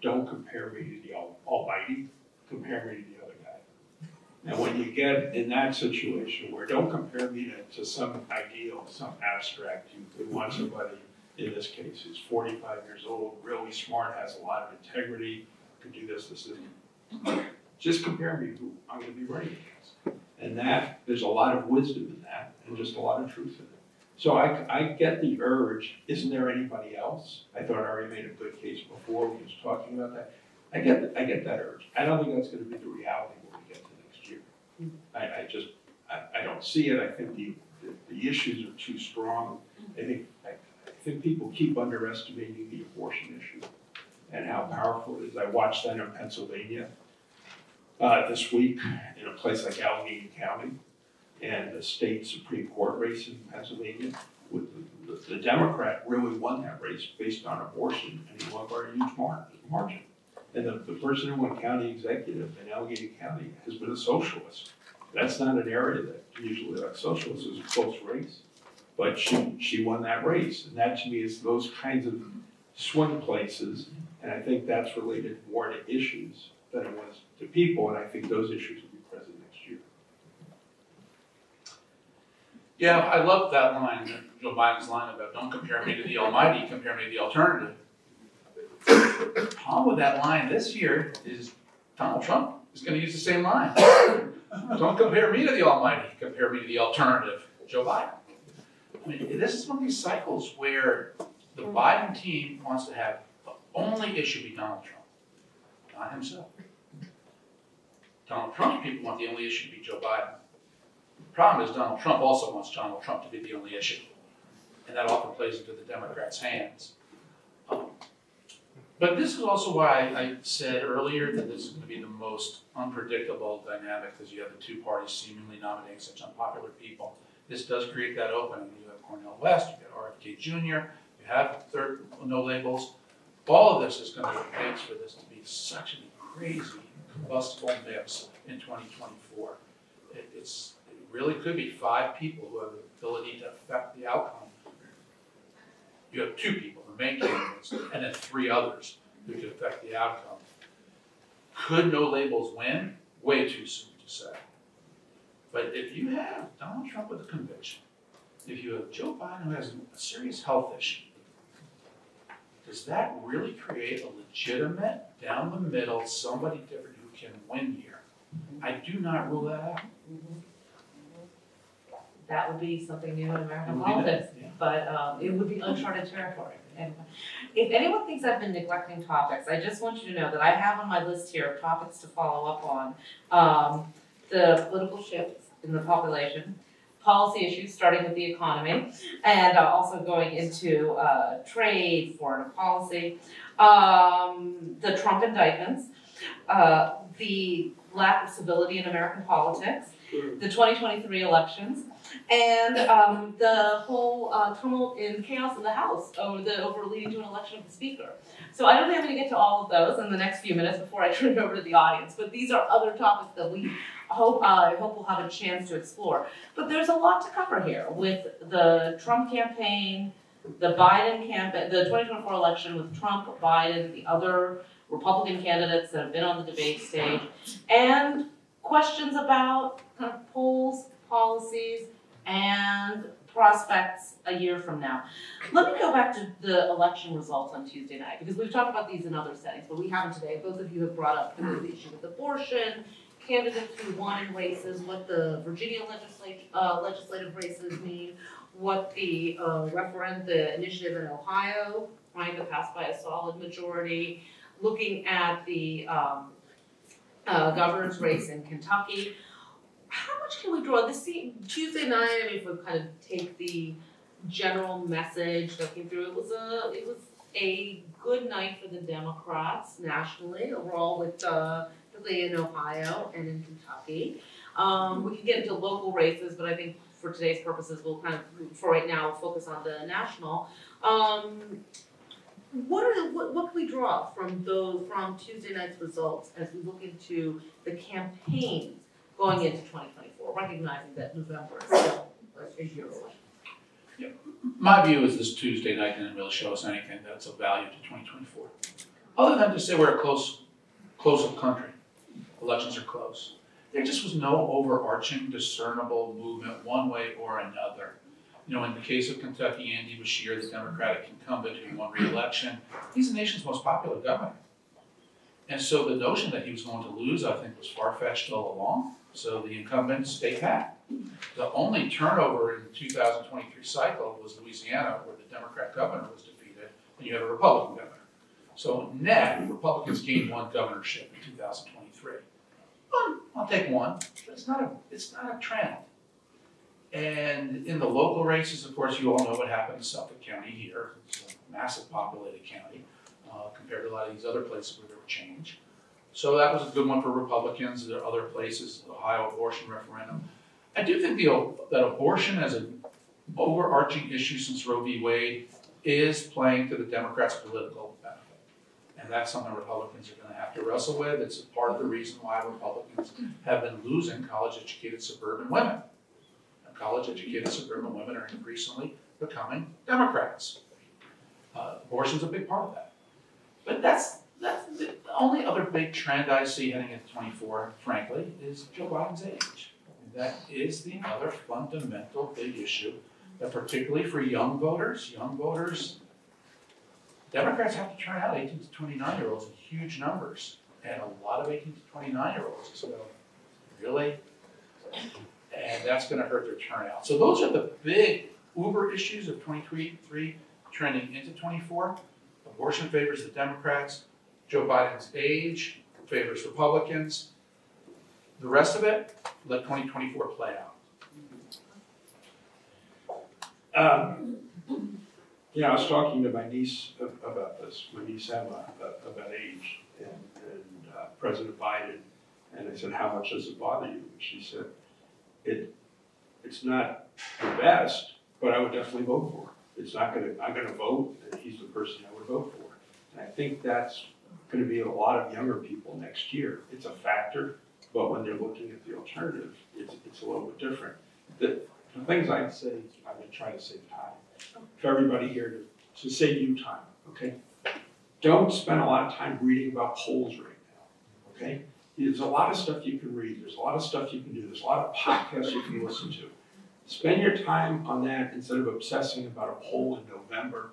don't compare me to the almighty, compare me to the other guy. And when you get in that situation where don't compare me to, to some ideal, some abstract, you, want somebody, in this case, who's forty-five years old, really smart, has a lot of integrity, could do this, this, this. Just compare me who I'm gonna be running against. And that, there's a lot of wisdom in that, and just a lot of truth in it. So I, I get the urge, isn't there anybody else? I thought Ari made a good case before, when he was talking about that. I get, I get that urge. I don't think that's gonna be the reality when we get to next year. Hmm. I, I just, I, I don't see it. I think the, the, the issues are too strong. I think, I, I think people keep underestimating the abortion issue and how powerful it is. I watched that in Pennsylvania, uh, this week in a place like Allegheny County and the state Supreme Court race in Pennsylvania with the, the the Democrat really won that race based on abortion, and he won by a huge mar- margin. And the, the person who won county executive in Allegheny County has been a socialist. That's not an area that usually, like socialists is a close race. But she, she won that race, and that to me is those kinds of swing places, and I think that's related more to issues than it was to people, and I think those issues will be present next year. Yeah, I love that line, Joe Biden's line about don't compare me to the almighty, compare me to the alternative. The Problem with that line this year is Donald Trump is gonna use the same line. Don't compare me to the almighty, compare me to the alternative, Joe Biden. I mean, this is one of these cycles where the Biden team wants to have only issue be Donald Trump, not himself. Donald Trump's people want the only issue to be Joe Biden. The Problem is Donald Trump also wants Donald Trump to be the only issue. And that often plays into the Democrats' hands. Um, But this is also why I said earlier that this is gonna be the most unpredictable dynamic, because you have the two parties seemingly nominating such unpopular people. This does create that opening. You have Cornel West, you have RFK Jr., you have third, no labels. All of this is gonna make for this to be such a crazy combustible mix in twenty twenty-four. It, it's, it really could be five people who have the ability to affect the outcome. You have two people, the main candidates, and then three others who could affect the outcome. Could no labels win? Way too soon to say. But if you have Donald Trump with a conviction, if you have Joe Biden who has a serious health issue, does that really create a legitimate, down the middle, somebody different who can win here? I do not rule that out. That would be something new in American would be that, politics, yeah. but um, it would be uncharted territory. And if anyone thinks I've been neglecting topics, I just want you to know that I have on my list here of topics to follow up on. Um, the political shifts in the population, policy issues, starting with the economy, and uh, also going into uh, trade, foreign policy, um, the Trump indictments, uh, the lack of civility in American politics, the 2023 elections, and um, the whole uh, tumult and chaos in the House over the over leading to an election of the Speaker. So I don't think I'm going to get to all of those in the next few minutes before I turn it over to the audience. But these are other topics that we hope uh, I hope we'll have a chance to explore. But there's a lot to cover here with the Trump campaign, the Biden campaign, the 2024 election with Trump, Biden, the other Republican candidates that have been on the debate stage, and questions about kind of polls, policies, and prospects a year from now. Let me go back to the election results on Tuesday night, because we've talked about these in other settings, but we haven't today. Both of you have brought up the issue with abortion, candidates who won in races, what the Virginia legislature, uh, legislative races mean, what the, uh, referendum, the initiative in Ohio, trying to pass by a solid majority, looking at the, um, uh, governor's race in Kentucky. How much can we draw? This Tuesday night, I mean, if we kind of take the general message that came through, it was a, it was a good night for the Democrats nationally, overall with, uh, particularly in Ohio and in Kentucky. Um, we can get into local races, but I think for today's purposes, we'll kind of, for right now, focus on the national. Um, what are, the- what, what can we draw from those, from Tuesday night's results as we look into the campaigns going into twenty twenty-four, recognizing that November is still a year away? My view is this Tuesday night didn't really show us anything that's of value to twenty twenty-four. Other than to say we're a close, close country, elections are close. There just was no overarching discernible movement one way or another. You know, in the case of Kentucky, Andy Beshear, the Democratic incumbent who won re-election, he's the nation's most popular governor. And so the notion that he was going to lose, I think, was far-fetched all along. So the incumbents stayed pat. The only turnover in the 2023 cycle was Louisiana, where the Democrat governor was defeated, and you had a Republican governor. So net, Republicans gained one governorship in 2023. I'll take one, but it's not a, it's not a trend. And in the local races, of course, you all know what happened in Suffolk County here. It's a massive populated county uh, compared to a lot of these other places where there were change. So that was a good one for Republicans. There are other places, the Ohio abortion referendum. I do think the, that abortion as an overarching issue since Roe v. Wade is playing to the Democrats' political that's something Republicans are gonna have to wrestle with. It's part of the reason why Republicans have been losing college-educated suburban women. And college-educated suburban women are increasingly becoming Democrats. Uh, abortion's a big part of that. But that's, that's the only other big trend I see heading into twenty-four, frankly, is Joe Biden's age. That is the other fundamental big issue that particularly for young voters, young voters, Democrats have to turn out eighteen to twenty-nine year olds in huge numbers. And a lot of eighteen to twenty-nine year olds just go, really? And that's gonna hurt their turnout. So those are the big uber issues of twenty-three, three trending into twenty-four. Abortion favors the Democrats, Joe Biden's age favors Republicans. The rest of it, let twenty twenty-four play out. Um, know, I was talking to my niece about this, my niece Emma, about age and, and uh, President Biden. And I said, how much does it bother you? And she said, it, it's not the best, but I would definitely vote for it. It's not gonna, I'm gonna vote, and he's the person I would vote for. And I think that's gonna be a lot of younger people next year. It's a factor, but when they're looking at the alternative, it's, it's a little bit different. The, the things I'd say, I've been trying to save time, for everybody here to, to save you time, okay? Don't spend a lot of time reading about polls right now, okay? There's a lot of stuff you can read, there's a lot of stuff you can do, there's a lot of podcasts you can listen to. Spend your time on that instead of obsessing about a poll in November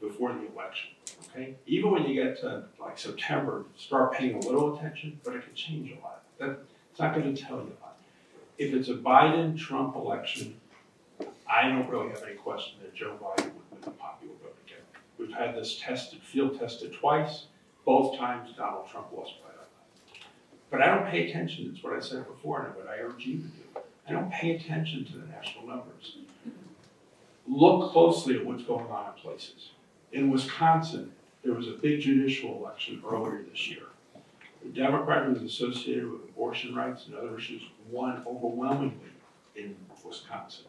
before the election, okay? Even when you get to like September, start paying a little attention, but it can change a lot. That, it's not gonna tell you a lot. If it's a Biden-Trump election, I don't really have any question that Joe Biden would win the popular vote again. We've had this tested, field tested twice, both times Donald Trump lost by a lot. But I don't pay attention, it's what I said before and what I urge you to do. I don't pay attention to the national numbers. Look closely at what's going on in places. In Wisconsin, there was a big judicial election earlier this year. The Democrat who was associated with abortion rights and other issues won overwhelmingly in Wisconsin.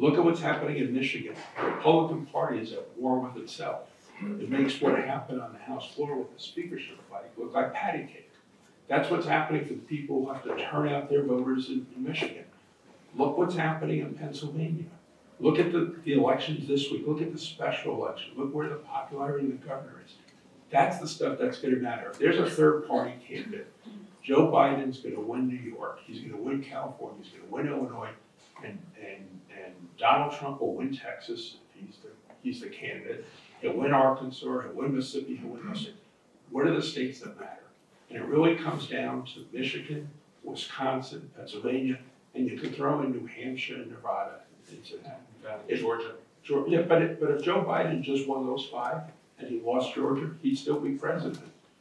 Look at what's happening in Michigan. The Republican Party is at war with itself. It makes what happened on the House floor with the speakership fight look like patty cake. That's what's happening for the people who have to turn out their voters in, in Michigan. Look what's happening in Pennsylvania. Look at the, the elections this week. Look at the special election. Look where the popularity of the governor is. That's the stuff that's gonna matter. If there's a third party candidate, Joe Biden's gonna win New York, he's gonna win California, he's gonna win Illinois, and, and, and Donald Trump will win Texas, if he's the, he's the candidate. He'll win Arkansas, he'll win Mississippi, he'll win Michigan. What are the states that matter? And it really comes down to Michigan, Wisconsin, Pennsylvania, and you could throw in New Hampshire and Nevada into that. If- Georgia. Sure, yeah, but it, but if Joe Biden just won those five and he lost Georgia, he'd still be president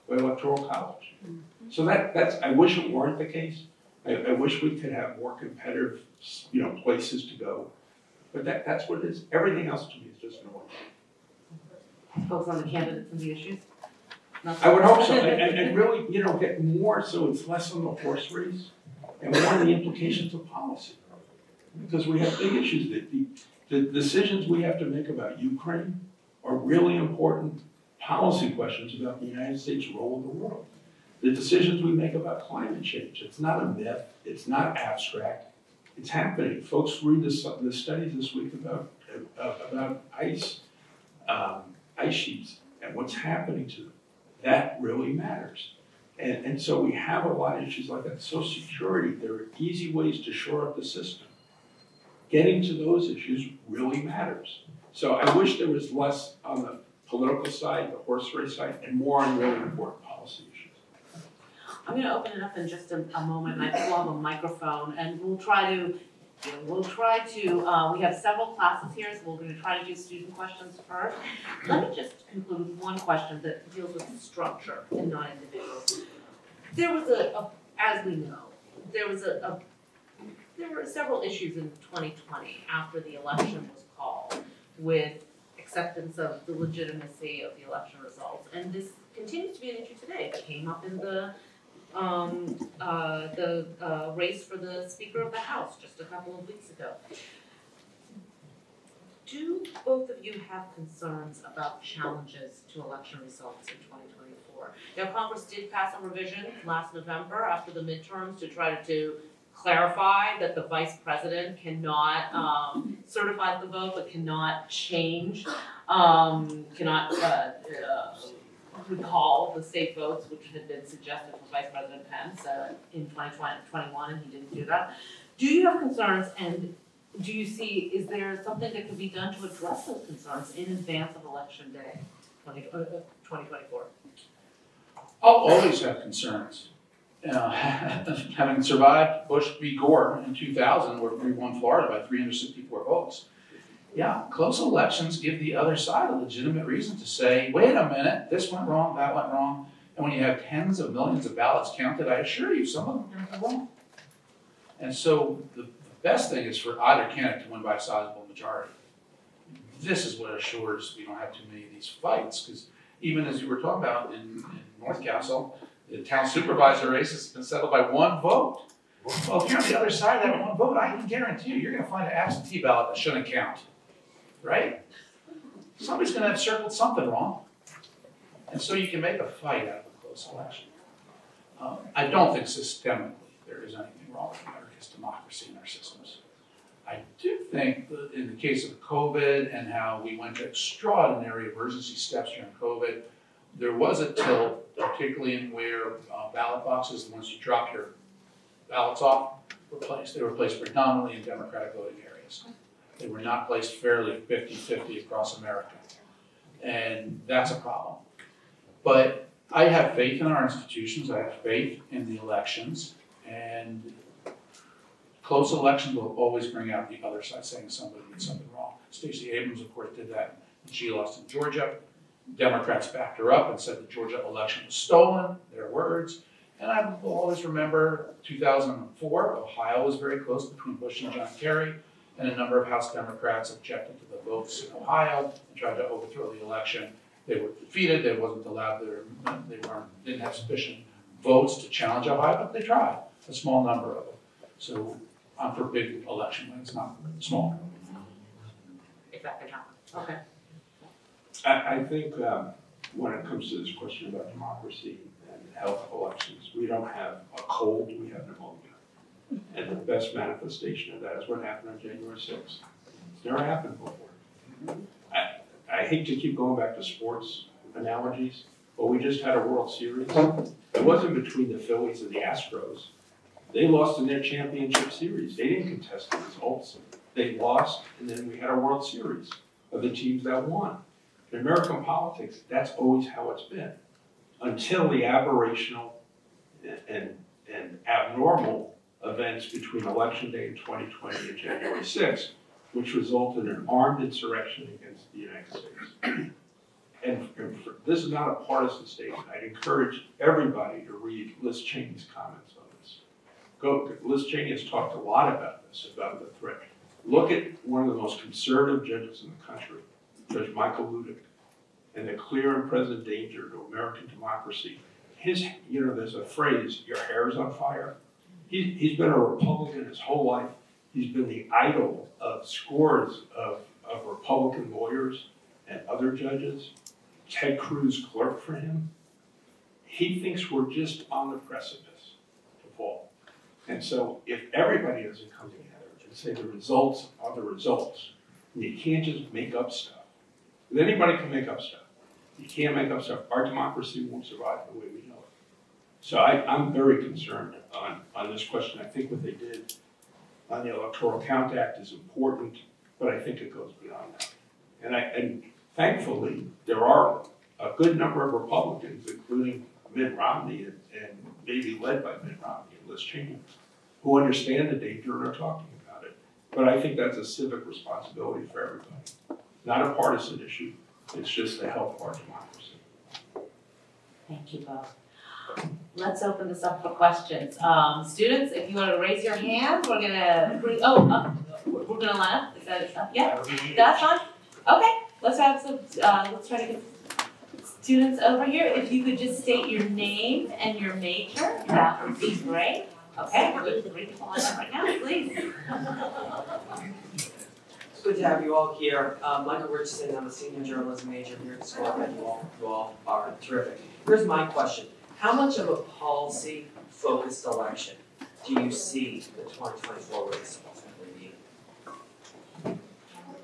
by electoral college. Mm-hmm. So that, that's, I wish it weren't the case. I, I wish we could have more competitive, you know, places to go. But that, that's what it is. Everything else to me is just noise. Focus on the candidates and the issues? Not I would hope so, and, and, and really, you know, get more, so it's less on the horse race and more on the implications of policy. Because we have big issues, that the, the decisions we have to make about Ukraine are really important policy questions about the United States' role in the world. The decisions we make about climate change, it's not a myth, it's not abstract, it's happening. Folks read the, the studies this week about, uh, about ice, um, ice sheets and what's happening to them that really matters. And, and so we have a lot of issues like that. Social security, there are easy ways to shore up the system. Getting to those issues really matters. So I wish there was less on the political side, the horse race side, and more on really important. I'm gonna open it up in just a, a moment, I we'll have a microphone, and we'll try to, we'll try to, uh, we have several classes here, so we're gonna try to do student questions first. Let me just conclude with one question that deals with structure and not individuals. There was a, a, as we know, there was a, a, there were several issues in twenty twenty after the election was called with acceptance of the legitimacy of the election results, and this continues to be an issue today, that came up in the um, uh, the, uh, race for the Speaker of the House just a couple of weeks ago. do both of you have concerns about challenges to election results in twenty twenty-four? Now, Congress did pass a revision last November after the midterms to try to clarify that the vice president cannot, um, certify the vote, but cannot change, um, cannot, uh, uh, recall the state votes, which had been suggested for Vice President Pence, uh, in 2021, and he didn't do that. Do you have concerns and do you see, is there something that can be done to address those concerns in advance of election day, twenty, uh, twenty twenty-four? I'll always have concerns. Uh, having survived Bush v. Gore in 2000, where we won Florida by 364 votes. Yeah, close elections give the other side a legitimate reason to say, wait a minute, this went wrong, that went wrong. And when you have tens of millions of ballots counted, I assure you, some of them are wrong. And so the, the best thing is for either candidate to win by a sizable majority. This is what assures we don't have too many of these fights, because even as you were talking about in, in North Castle, the town supervisor race has been settled by one vote. Well, if you're on the other side of that one vote, I can guarantee you, you're gonna find an absentee ballot that shouldn't count, right? Somebody's gonna have circled something wrong. And so you can make a fight out of a close election. Um, I don't think systemically there is anything wrong with America's democracy and our systems. I do think that in the case of COVID and how we went to extraordinary emergency steps during COVID, there was a tilt, particularly in where uh, ballot boxes, the ones you drop your ballots off, were placed. They were placed predominantly in Democratic voting areas. They were not placed fairly 50-50 across America. And that's a problem. But I have faith in our institutions, I have faith in the elections, and close elections will always bring out the other side saying somebody did something wrong. Stacey Abrams, of course, did that she lost in Georgia. Democrats backed her up and said the Georgia election was stolen, their words. And I will always remember 2004, Ohio was very close between Bush and John Kerry, and a number of House Democrats objected to the votes in Ohio and tried to overthrow the election. They were defeated, they wasn't allowed, they, were, they weren't, didn't have sufficient votes to challenge Ohio, but they tried, a small number of them. So I'm for big election wins, not small. If that can happen, okay. I, I think, um, when it comes to this question about democracy and health elections, we don't have a cold, we have pneumonia. And the best manifestation of that is what happened on January sixth. It's never happened before. I, I hate to keep going back to sports analogies, but we just had a World Series. It wasn't between the Phillies and the Astros. They lost in their championship series. They didn't contest the results. They lost, and then we had a World Series of the teams that won. In American politics, that's always how it's been. Until the aberrational and, and abnormal events between Election Day in 2020 and January 6th, which resulted in an armed insurrection against the United States. And, and for, this is not a partisan statement. I'd encourage everybody to read Liz Cheney's comments on this. Go, Liz Cheney has talked a lot about this, about the threat. Look at one of the most conservative judges in the country, Judge Michael Luttig, and the clear and present danger to American democracy. His, you know, there's a phrase, your hair is on fire. He, he's been a Republican his whole life. He's been the idol of scores of, of Republican lawyers and other judges. Ted Cruz clerked for him. He thinks we're just on the precipice to fall. And so if everybody doesn't come together and say the results are the results, and you can't just make up stuff. Because anybody can make up stuff. You can't make up stuff. Our democracy won't survive the way we. So I, I'm very concerned on, on this question. I think what they did on the Electoral Count Act is important, but I think it goes beyond that. And I, and thankfully, there are a good number of Republicans, including Mitt Romney and, and maybe led by Mitt Romney and Liz Cheney, who understand the danger and are talking about it. But I think that's a civic responsibility for everybody. Not a partisan issue, it's just the health of our democracy. Thank you both. Let's open this up for questions. Um, students, if you want to raise your hand, we're gonna bring, oh, uh, we're we're gonna line up, is that, uh, yeah, that's fine? Okay, let's have some, uh, let's try to get students over here. If you could just state your name and your major, that would be great. Okay, we're gonna bring people on up right now, please. It's good to have you all here. Um, Michael Richardson, I'm a senior journalism major here at school, and you all, you all are terrific. Here's my question. How much of a policy-focused election do you see the twenty twenty-four race ultimately be?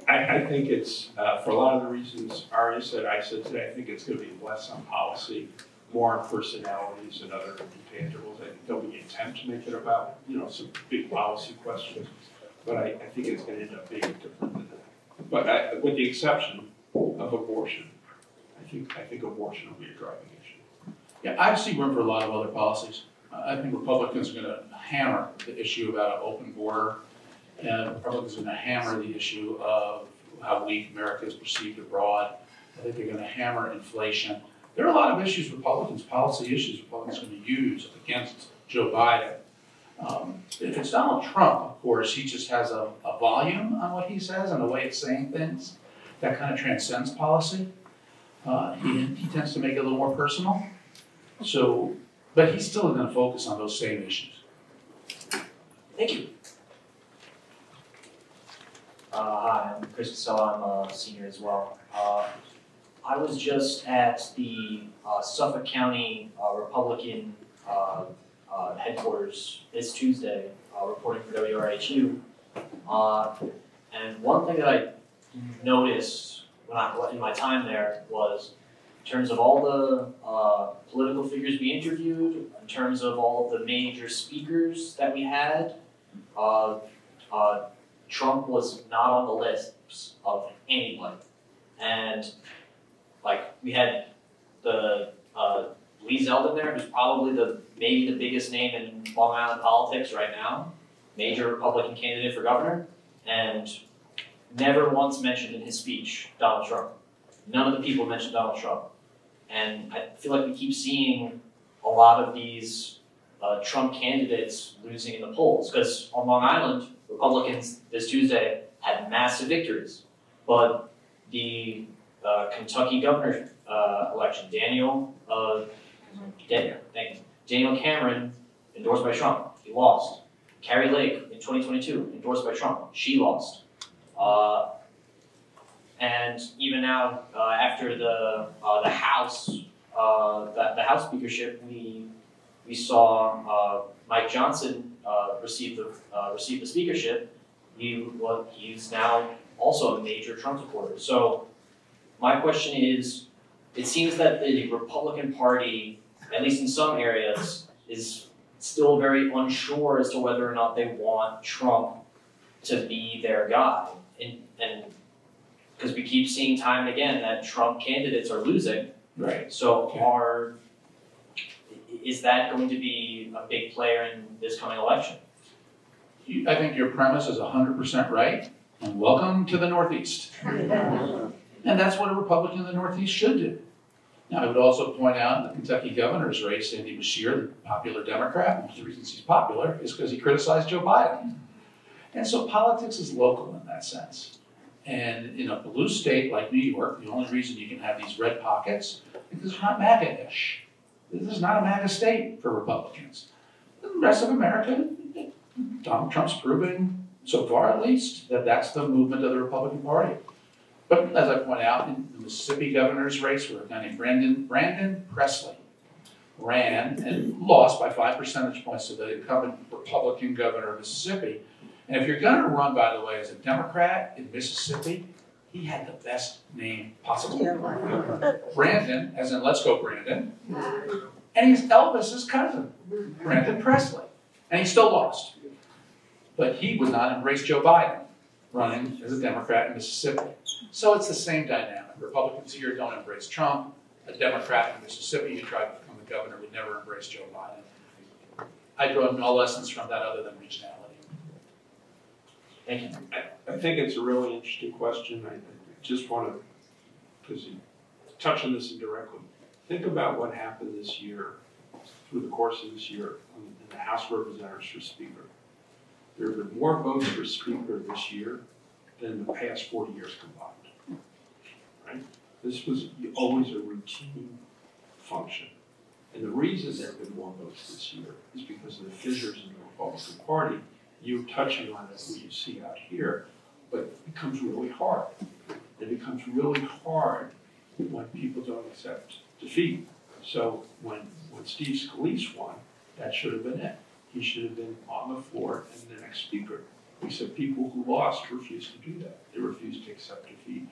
I, I think it's, uh, for a lot of the reasons Ari said, I said today, I think it's gonna be less on policy, more on personalities and other intangibles. I think there'll be intent to make it about, you know, some big policy questions, but I, I think it's gonna end up being different than that. But I, with the exception of abortion, I think, I think abortion will be a driving. Yeah, I see room for a lot of other policies. I think Republicans are gonna hammer the issue about an open border. And Republicans are gonna hammer the issue of how weak America is perceived abroad. I think they're gonna hammer inflation. There are a lot of issues Republicans, policy issues Republicans are gonna use against Joe Biden. Um, If it's Donald Trump, of course, he just has a, a volume on what he says and a way of saying things that kind of transcends policy. Uh, he, he tends to make it a little more personal. So, but he's still gonna focus on those same issues. Thank you. Uh, hi, I'm Chris Casella, I'm a senior as well. Uh, I was just at the uh, Suffolk County uh, Republican uh, uh, headquarters this Tuesday, uh, reporting for WRHU. Uh, and one thing that I noticed when I, in my time there was in terms of all the uh, political figures we interviewed, in terms of all of the major speakers that we had, uh, uh, Trump was not on the lists of anybody. And like we had the uh, Lee Zeldin there, who's probably the maybe the biggest name in Long Island politics right now, major Republican candidate for governor, and never once mentioned in his speech Donald Trump. None of the people mentioned Donald Trump. And I feel like we keep seeing a lot of these uh, Trump candidates losing in the polls because on Long Island, Republicans this Tuesday had massive victories, but the uh, Kentucky governor uh, election, Daniel, uh, Dan- thank you. Daniel Cameron, endorsed by Trump, he lost. Kari Lake in 2022, endorsed by Trump, she lost. And even now, uh, after the uh, the House, uh, the, the House speakership, we we saw uh, Mike Johnson uh, receive the receive the speakership. He well, he's now also a major Trump supporter. So my question is, it seems that the Republican Party, at least in some areas, is still very unsure as to whether or not they want Trump to be their guy. And and because we keep seeing time and again that Trump candidates are losing. Right. So Okay. are is that going to be a big player in this coming election? You- I think your premise is hundred percent right, and welcome to the Northeast. And that's what a Republican in the Northeast should do. Now, I would also point out in the Kentucky governor's race, Andy Beshear, the popular Democrat, one of the reasons he's popular is because he criticized Joe Biden. And so politics is local in that sense. And in a blue state like New York, the only reason you can have these red pockets is because they're not MAGA-ish. This is not a MAGA state for Republicans. The rest of America, Donald Trump's proving, so far at least, that that's the movement of the Republican Party. But as I point out, in the Mississippi governor's race, where a guy named Brandon, Brandon Presley ran and lost by five percentage points to the incumbent Republican governor of Mississippi. And if you're gonna run, by the way, as a Democrat in Mississippi, he had the best name possible. Brandon, as in let's go Brandon. And he's Elvis's cousin, Brandon Presley. And he still lost. But he would not embrace Joe Biden running as a Democrat in Mississippi. So it's the same dynamic. Republicans here don't embrace Trump. A Democrat in Mississippi who tried to become the governor would never embrace Joe Biden. I draw no lessons from that other than regionality. Thank you. I think it's a really interesting question. I I just want to, because touch on this indirectly. Think about what happened this year, through the course of this year, in the House of Representatives for Speaker. There have been more votes for Speaker this year than the past forty years combined. Right? This was always a routine function. And the reason there have been more votes this year is because of the fissures in the Republican Party. You're touching on it, what you see out here, but it becomes really hard. It becomes really hard when people don't accept defeat. So when, when Steve Scalise won, that should have been it. He should have been on the floor and the next speaker. Except people who lost refused to do that. They refused to accept defeat.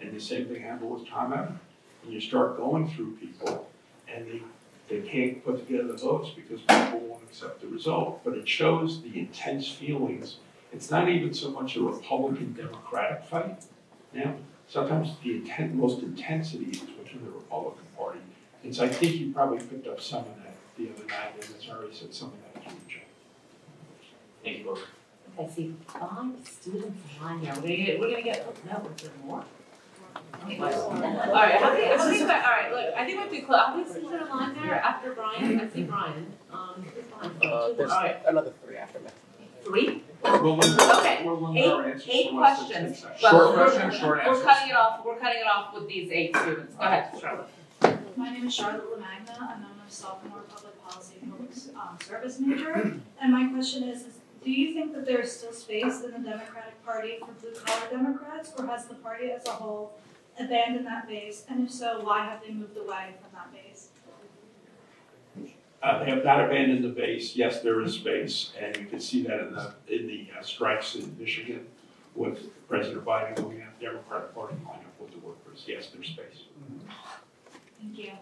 And the same thing happened with Tom Emmer. And you start going through people and they, they can't put together the votes because people won't accept the result. But it shows the intense feelings. It's not even so much a Republican Democratic fight now. Sometimes the intent, most intensity is within the Republican Party. And so I think you probably picked up some of that the other night, and it's already said some of that to you, Joe. Thank you both. I see five students in line here. We're gonna get, we're gonna get, oh, no, is there more? All right, how many, how many, all right, look, I think we have to close, how many students are in line there after Brian? I see Brian. Um, who's behind? Uh, there's. All right, another three after me. three? Okay, we'll limit our answers eight to less than ten questions. seconds. Well, Short we're- questions, short We're cutting it off, we're cutting it off with these eight students. Go ahead, Charlotte. My name is Charlotte Lamagna, and I'm a sophomore public policy and public um, service major. And my question is, is do you think that there is still space in the Democratic Party for blue collar Democrats, or has the party as a whole abandoned that base? And if so, why have they moved away from that base? Uh, they have not abandoned the base. Yes, there is space, and you can see that in the, in the uh, strikes in Michigan with President Biden going after Democratic Party line up with the workers. Yes, there's space. Thank you.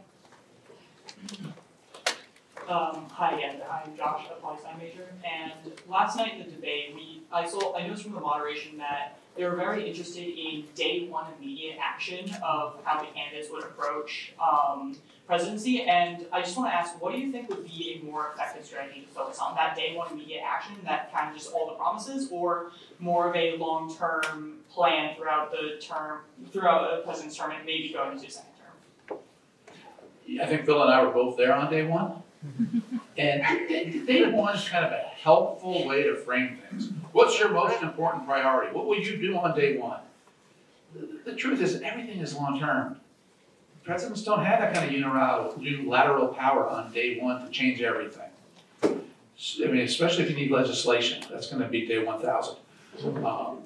Um, hi again, I'm Josh, a poli sci major, and last night in the debate, we, I saw, I noticed from the moderation that they were very interested in day one immediate action of how the candidates would approach, um, presidency, and I just wanna ask, what do you think would be a more effective strategy to focus on, that day one immediate action, that kind of just all the promises, or more of a long-term plan throughout the term, throughout the president's term, and maybe going into second term? I think Phil and I were both there on day one. And day one is kind of a helpful way to frame things. What's your most important priority? What would you do on day one? The- The truth is, everything is long-term. Presidents don't have that kind of unilateral, power on day one to change everything. I mean, especially if you need legislation, that's gonna be day one thousand. Um,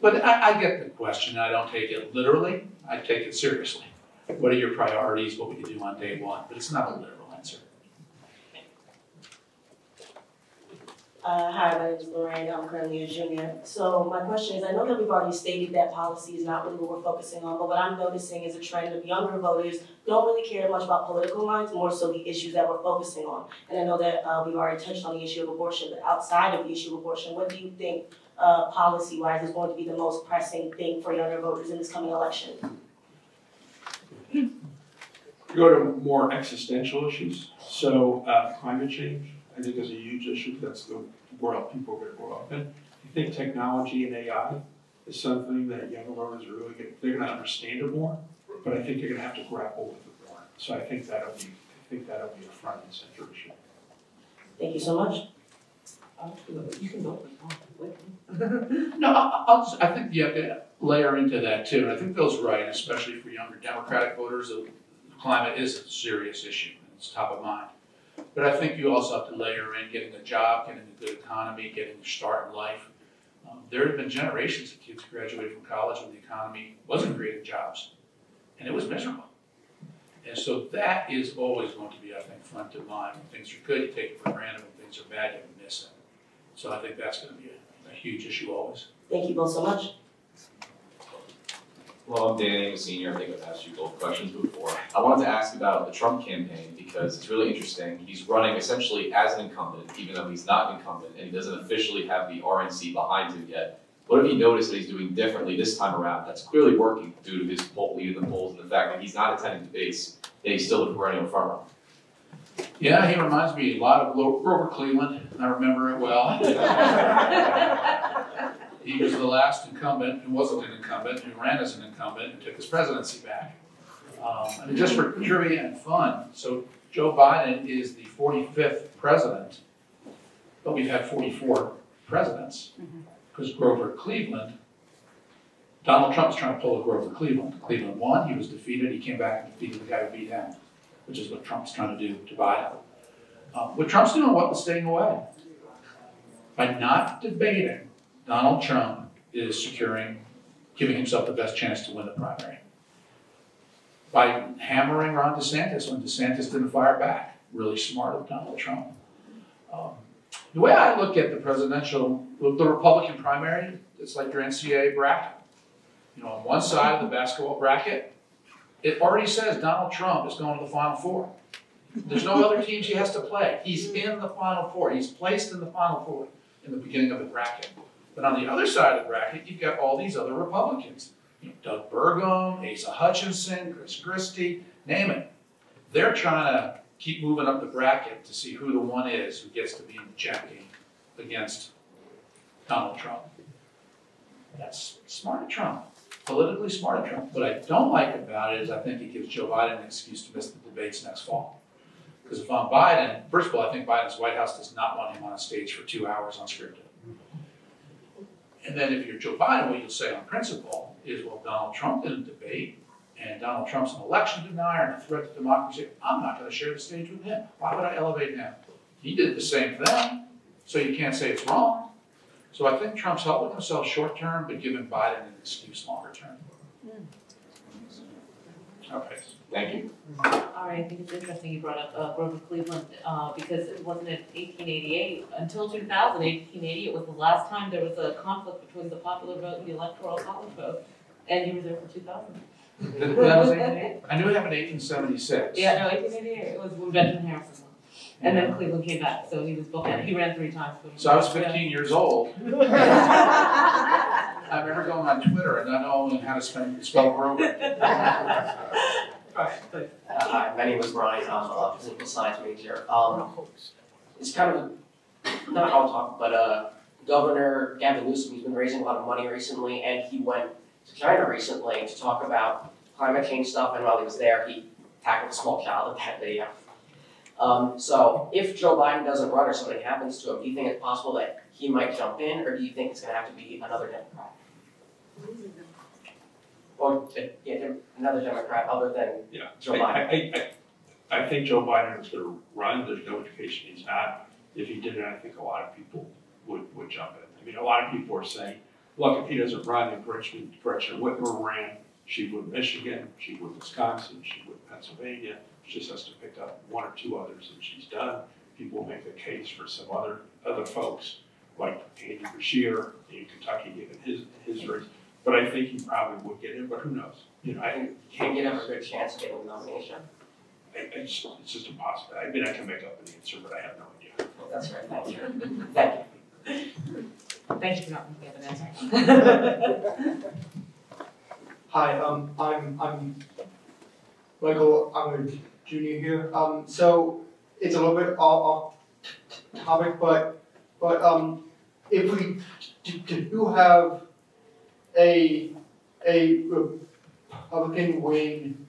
But I, I get the question, I don't take it literally, I take it seriously what are your priorities, what would you do on day one, but it's not a literal answer. Uh, hi, my name is Lorraine, I'm currently a junior. So my question is, I know that we've already stated that policy is not really what we're focusing on, but what I'm noticing is a trend of younger voters don't really care much about political lines, more so the issues that we're focusing on. And I know that, uh, we've already touched on the issue of abortion, but outside of the issue of abortion, what do you think, uh, policy-wise is going to be the most pressing thing for younger voters in this coming election? Go to more existential issues. So uh, climate change, I think is a huge issue. That's the world people are going to grow up in. I think technology and AI is something that younger voters are really going they're going to understand it more, but I think they're going to have to grapple with it more. So I think that'll be I think that'll be a front and center issue. Thank you so much. I'll you can vote. No, I- I'll, just- I think you have to layer into that too, and I think Phil's right, especially for younger Democratic voters, the climate is a serious issue, and it's top of mind. But I think you also have to layer in getting a job, getting a good economy, getting a start in life. Um, There have been generations of kids who graduated from college when the economy wasn't creating jobs, and it was miserable. And so that is always going to be, I think, front of mind. When things are good, you take it for granted. When things are bad, you miss it. So I think that's gonna be a, a huge issue always. Thank you both so much. Well, I'm Dan Amos Senior, I think I've asked you both questions before. I wanted to ask about the Trump campaign because it's really interesting. He's running essentially as an incumbent, even though he's not an incumbent, and he doesn't officially have the RNC behind him yet. What have you noticed that he's doing differently this time around that's clearly working due to his poll lead in the polls and the fact that he's not attending debates, and he's still the perennial frontrunner? Yeah, he reminds me a lot of Gro- Grover Cleveland. I remember it well. He was the last incumbent who wasn't an incumbent, who ran as an incumbent and took his presidency back. Um, and just for trivia and fun, so Joe Biden is the 45th president, but we've had 44 presidents. Because Grover Cleveland, Donald Trump's trying to pull a Grover Cleveland. Cleveland won, he was defeated, he came back and defeated the guy who beat him, which is what Trump's trying to do to Biden. Um, what Trump's doing, what was staying away. By not debating Donald Trump is securing, giving himself the best chance to win the primary. By hammering Ron DeSantis when DeSantis didn't fire back, really smart of Donald Trump. Um, The way I look at the presidential, the Republican primary, it's like your NCAA bracket. You know, on one side of the basketball bracket, it already says Donald Trump is going to the Final Four. There's no other teams he has to play. He's in the Final Four. He's placed in the Final Four in the beginning of the bracket. But on the other side of the bracket, you've got all these other Republicans. You know, Doug Burgum, Asa Hutchinson, Chris Christie, name it. They're trying to keep moving up the bracket to see who the one is who gets to be in the champ game against Donald Trump. That's smart of Trump, politically smart of Trump. What I don't like about it is I think it gives Joe Biden an excuse to miss the debates next fall. Because if I'm Biden, first of all, I think Biden's White House does not want him on a stage for two hours unscripted. And then if you're Joe Biden, what you'll say on principle is, well, Donald Trump didn't debate, and Donald Trump's an election denier and a threat to democracy. I'm not gonna share the stage with him. Why would I elevate him? He did the same thing, so you can't say it's wrong. So I think Trump's helping himself short term, but giving Biden an excuse longer term. Hmm. Okay. Thank you. All right, I think it's interesting you brought up uh, Grover Cleveland, uh, because it wasn't in eighteen eighty-eight, until 2000, 1880, it was the last time there was a conflict between the popular vote and the electoral college vote, and you were there for two thousand. That that was eighteen, I knew it happened in eighteen seventy-six. Yeah, no, eighteen eighty-eight, it was when Benjamin Harrison won. And then Cleveland came back, so he was booked, he ran three times. but- So I was fifteen years old. I remember going on Twitter and not knowing how to spell, spell Grover. Uh, Hi, my name is Brian, I'm a physical science major. Um, it's kind of, a- not all talk, but, uh, Governor Gavin Newsom, he's been raising a lot of money recently, and he went to China recently to talk about climate change stuff, and while he was there, he tackled a small child in that video. Um, so if Joe Biden doesn't run or something happens to him, do you think it's possible that he might jump in, or do you think it's gonna have to be another Democrat? Or, yeah, dem- another Democrat other than Yeah. Joe I- Biden? I, I, I think Joe Biden is gonna run, there's no indication he's not. If he did it, I think a lot of people would, would jump in. I mean, a lot of people are saying, look, if he doesn't run, and Gretchen, Gretchen Whitmer ran, she would Michigan, she would Wisconsin, she would Pennsylvania. She just has to pick up one or two others, and she's done. People make the case for some other, other folks, like Andy Beshear in Kentucky, given his, his race. But I think he probably would get in, but who knows? You know, I think. Can you have a good chance of getting the nomination? I- It's, it's just impossible. I mean, I can make up an answer, but I have no idea. That's right, thank you. Thank you. Thank you for not giving an answer. Hi, um, I'm, I'm Michael, I'm a junior here, um, so it's a little bit off, off topic, but, but, um, if we do, do have a, a Republican win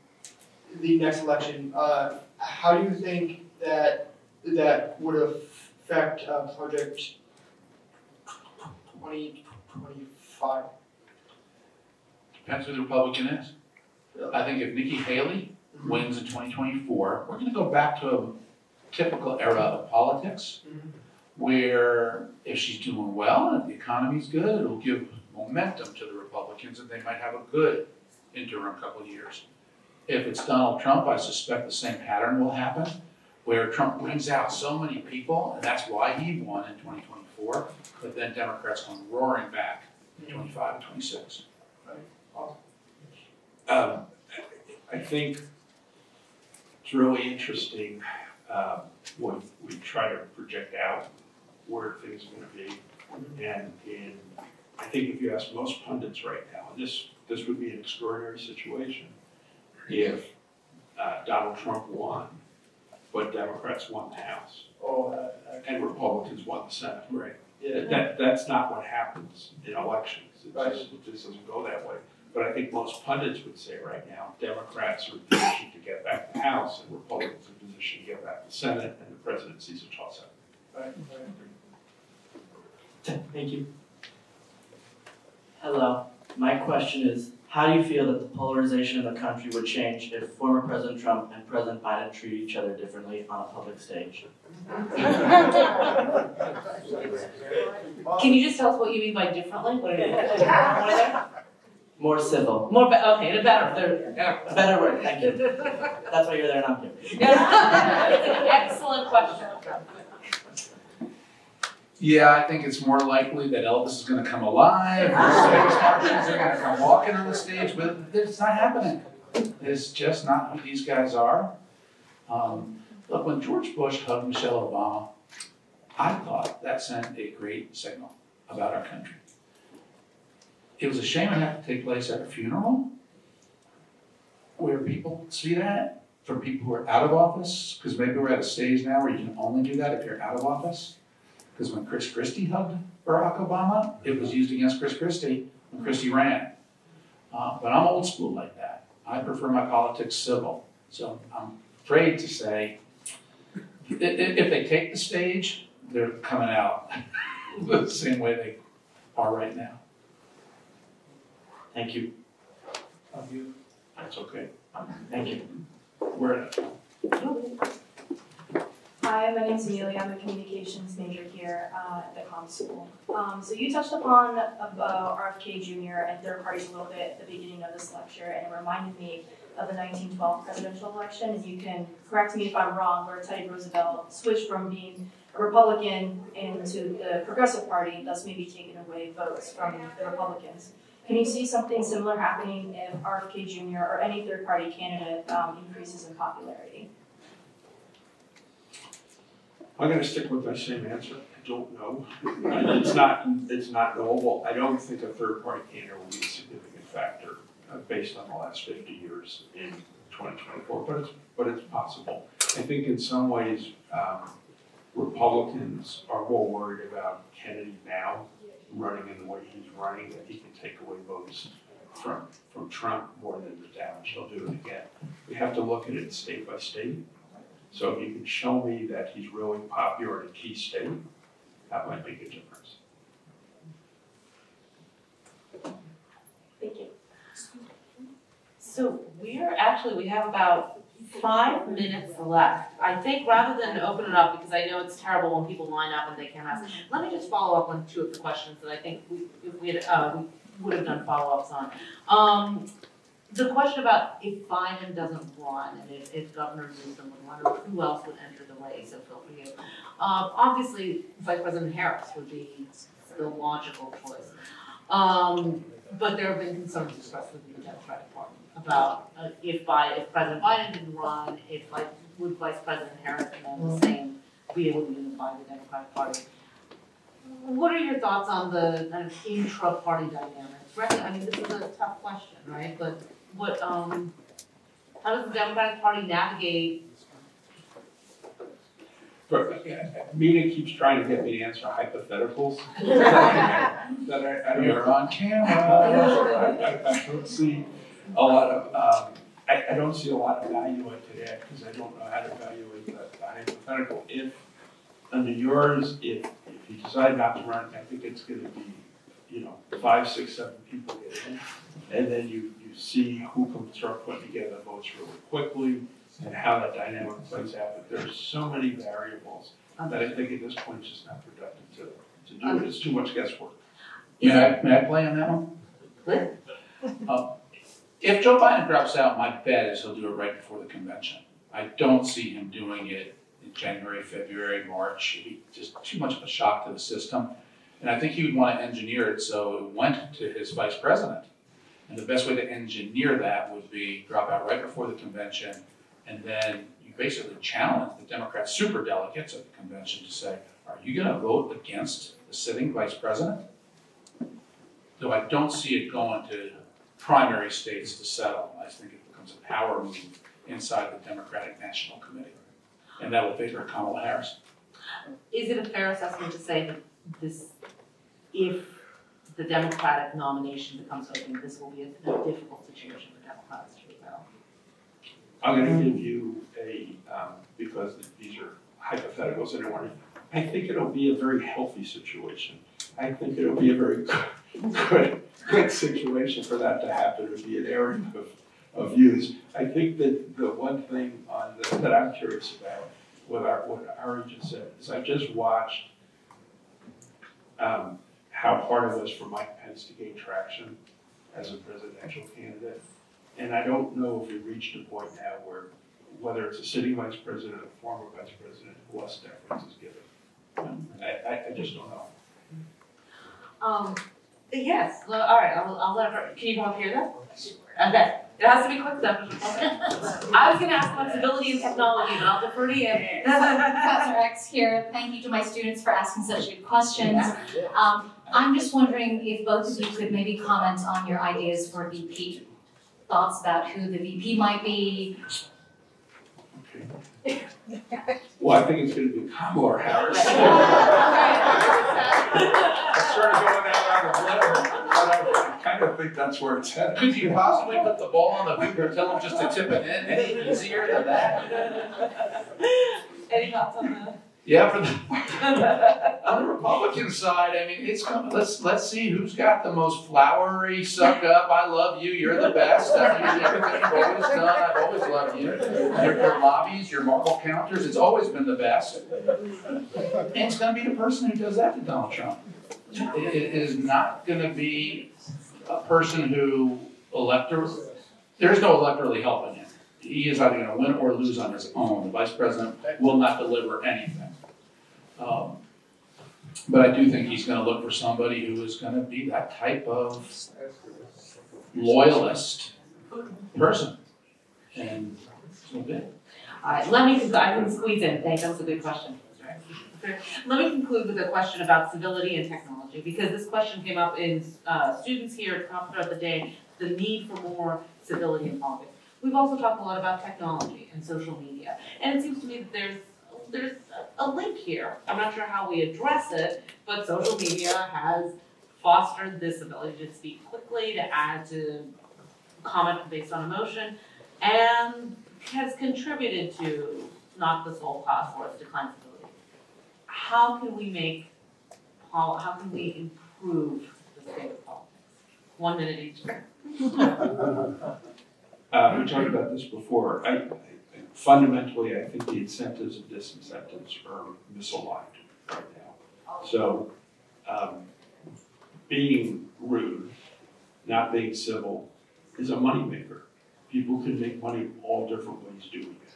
the next election, uh, how do you think that, that would affect, uh, project twenty twenty-five? Depends who the Republican is. I think if Nikki Haley Mm-hmm. wins in twenty twenty-four, we're gonna go back to a typical era of politics Mhm. where if she's doing well and if the economy's good, it'll give momentum to the Republicans and they might have a good interim couple of years. If it's Donald Trump, I suspect the same pattern will happen, where Trump brings out so many people, and that's why he won in twenty twenty-four, but then Democrats come roaring back in twenty-five and twenty-six. Um, I think it's really interesting, um, when we try to project out where things are gonna be. And, and I think if you ask most pundits right now, and this, this would be an extraordinary situation if, uh, Donald Trump won, but Democrats won the House Oh, uh, and Republicans won the Senate. Right. yeah. That, that's not what happens in elections. It just, it just doesn't go that way. But I think most pundits would say right now, Democrats are in position to get back the House and Republicans are in position to get back the Senate and the presidency's a toss-up. Right, right. Thank you. Hello, my question is, How do you feel that the polarization in the country would change if former President Trump and President Biden treat each other differently on a public stage? Can you just tell us what you mean by differently? What are you, more civil. More, be- okay, a better. A better word, thank you. That's why you're there and I'm here. An excellent question. Yeah, I think it's more likely that Elvis is gonna come alive, or space martians are gonna come walking on the stage, but it's not happening. It's just not who these guys are. Um, look, when George Bush hugged Michelle Obama, I thought that sent a great signal about our country. It was a shame it had to take place at a funeral, where people see that, for people who are out of office, because maybe we're at a stage now where you can only do that if you're out of office. Because when Chris Christie hugged Barack Obama, it was used against Chris Christie when Christie ran. Uh, but I'm old school like that. I prefer my politics civil. So I'm afraid to say, i- i- if they take the stage, they're coming out the same way they are right now. Thank you. Of you? That's okay. Thank you. We're at Hi, my name is Amelia. I'm a communications major here uh, at the comm school. Um, so you touched upon about RFK Jr. and third parties a little bit at the beginning of this lecture, and it reminded me of the 1912 presidential election. And you can correct me if I'm wrong, where Teddy Roosevelt switched from being a Republican into the Progressive Party, thus maybe taking away votes from the Republicans. Can you see something similar happening if RFK Jr. or any third party candidate um, increases in popularity? I'm gonna stick with my same answer, I don't know. It's not, it's not knowable, I don't think a third party candidate will be a significant factor uh, based on the last fifty years in twenty twenty-four, but it's, but it's possible. I think in some ways, um, Republicans are more worried about Kennedy now running in the way he's running, that he can take away votes from, from Trump more than the damage he'll do it again. We have to look at it state by state. So if you can show me that he's really popular in a key state, that might make a difference. Thank you. So we're actually, we have about five minutes left. I think rather than open it up, because I know it's terrible when people line up and they can't ask, let me just follow up on two of the questions that I think we, we had, uh, we would have done follow-ups on. Um, the question about if Biden doesn't run and if, if Governor Newsom would run, or who else would enter the way, so feel for you. Uh, obviously, Vice President Harris would be the logical choice. Um, but there have been concerns expressed within the Democratic Party about uh, if Biden, if President Biden didn't run, if like, would Vice President Harris and then the same be able to unify the Democratic Party? What are your thoughts on the kind of intra-party dynamics? Right, I mean, this is a tough question, right? But what, um, how does the Democratic Party navigate? But uh, Meena keeps trying to get me to answer hypotheticals. That I, I don't. You're on camera. I, I, I don't see a lot of, um, I, I don't see a lot of value in that, because I don't know how to evaluate the, the hypothetical. If, under yours, if, if you decide not to run, I think it's gonna be, you know, five, six, seven people get in. And then you, you see who can start putting together votes really quickly, and how that dynamic plays out. But there's so many variables that I think at this point it's just not productive to, to do it. It's too much guesswork. May I, may I play on that one? Good. Uh, If Joe Biden drops out, my bet is he'll do it right before the convention. I don't see him doing it in January, February, March. It'd be just too much of a shock to the system. And I think he would want to engineer it so it went to his vice president. And the best way to engineer that would be drop out right before the convention, and then you basically challenge the Democrat superdelegates at the convention to say, are you gonna vote against the sitting vice president? Though I don't see it going to primary states to settle. I think it becomes a power move inside the Democratic National Committee. And that will favor Kamala Harris. Is it a fair assessment to say that this, if the Democratic nomination becomes open, this will be a a difficult situation for Democrats to rebel? I'm gonna give you a, um, because these are hypotheticals, want to, I think it'll be a very healthy situation. I think it'll be a very good, good situation for that to happen, to be an area of, of views. I think that the one thing on the, that I'm curious about, what our, what Ari just said, is I just watched um, how hard it was for Mike Pence to gain traction as a presidential candidate. And I don't know if we've reached a point now where, whether it's a sitting vice president or former vice president, less deference is given. I, I, I just don't know. Um, yes, well, all right, I'll, I'll let her, can you come up here then? Okay, it has to be quick though. I was gonna ask about civility and technology, but I'll defer to you. Professor X here. Thank you to my students for asking such good questions. Um, I'm just wondering if both of you could maybe comment on your ideas for VP. Thoughts about who the VP might be. Well, I think it's gonna be Kamala Harris. I started going down that letter, but I kind of think that's where it's headed. Could you possibly put the ball on the hoop or tell them just to tip it in? Any easier than that? Any thoughts on the? Yeah, for the, on the Republican side, I mean, it's coming, let's, let's see who's got the most flowery, suck up, I love you, you're the best. I mean, everything you've always done, I've always loved you. Your, your lobbies, your marble counters, it's always been the best. And it's gonna be the person who does that to Donald Trump. It, it is not gonna be a person who elector, there's no electorally helping him. He is either gonna win or lose on his own. The vice president will not deliver anything. Um, But I do think he's gonna look for somebody who is gonna be that type of loyalist person. And right, let me, I can squeeze in, thanks, that was a good question. Let me conclude with a question about civility and technology, because this question came up in, uh, students here talked throughout the day, the need for more civility in politics. We've also talked a lot about technology and social media, and it seems to me that there's, there's a link here. I'm not sure how we address it, but social media has fostered this ability to speak quickly, to add to comment based on emotion, and has contributed to not the sole cause for its decline. How can we make, how can we improve the state of politics? One minute each. Uh, we talked about this before. I- fundamentally, I think the incentives and disincentives are misaligned right now. So, um, being rude, not being civil, is a moneymaker. People can make money all different ways doing it.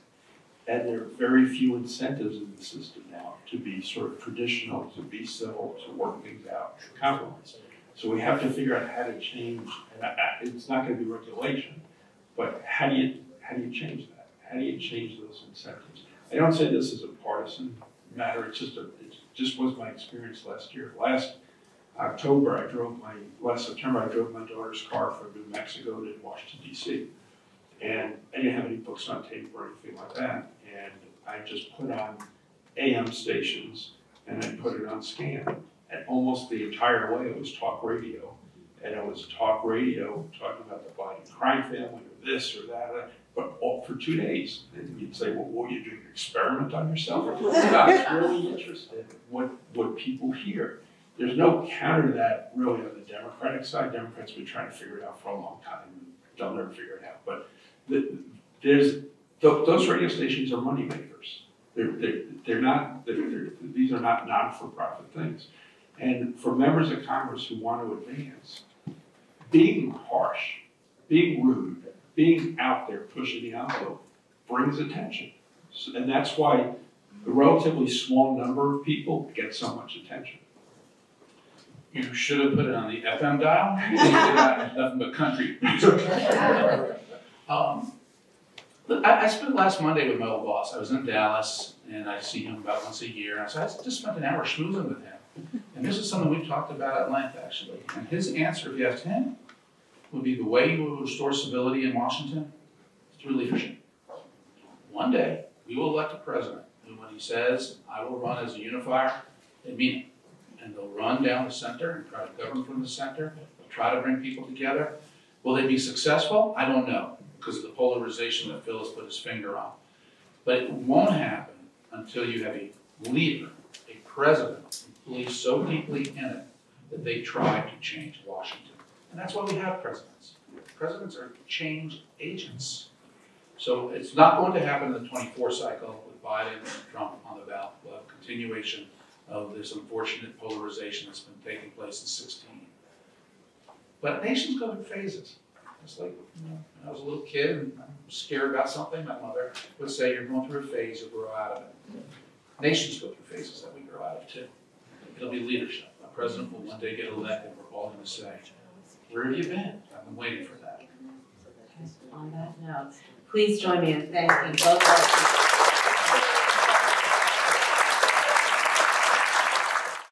And there are very few incentives in the system now to be sort of traditional, to be civil, to work things out, to compromise. So we have to figure out how to change, and it's not gonna be regulation, but how do you, how do you change that? How do you change those incentives? I don't say this is a partisan matter, it's just a, it just was my experience last year. Last October, I drove my, last September, I drove my daughter's car from New Mexico to Washington DC. And I didn't have any books on tape or anything like that, and I just put on AM stations and I put it on scan. And almost the entire way it was talk radio. And it was talk radio talking about the Biden crime family or this or that, but all for two days. And you'd say, well, what are you doing, an experiment on yourself? I was really interested in what, what people hear. There's no counter to that really on the Democratic side. Democrats have been trying to figure it out for a long time. They'll never figure it out. But the, there's, th- those radio stations are moneymakers. They're, they're, they're not, they're, they're, these are not non-for-profit things. And for members of Congress who want to advance, being harsh, being rude, being out there pushing the envelope brings attention. So- And that's why a relatively small number of people get so much attention. You should have put it on the FM dial. Nothing but country music. Um, I, I spent last Monday with my old boss. I was in Dallas and I see him about once a year. And so I just spent an hour schmoozing with him. And this is something we've talked about at length, actually. And his answer, if you asked him, would be the way you will restore civility in Washington through leadership. One day, we will elect a president who, when he says, I will run as a unifier, they mean it and they'll run down the center and try to govern from the center, they'll try to bring people together. Will they be successful? I don't know, because of the polarization that Phil has put his finger on. But it won't happen until you have a leader, a president, who believes so deeply in it, that they try to change Washington. And that's why we have presidents. Presidents are change agents. So it's not going to happen in the twenty-four cycle with Biden and Trump on the ballot. We'll have continuation of this unfortunate polarization that's been taking place in sixteen. But nations go in phases. It's like, you know, when I was a little kid and I'm scared about something, my mother would say, you're going through a phase, you'll grow out of it. Nations go through phases that we grow out of too. It'll be leadership. A president will one day get elected, we're all gonna say, where have you been? I've been waiting for that. On that note, please join me in thanking both our speakers.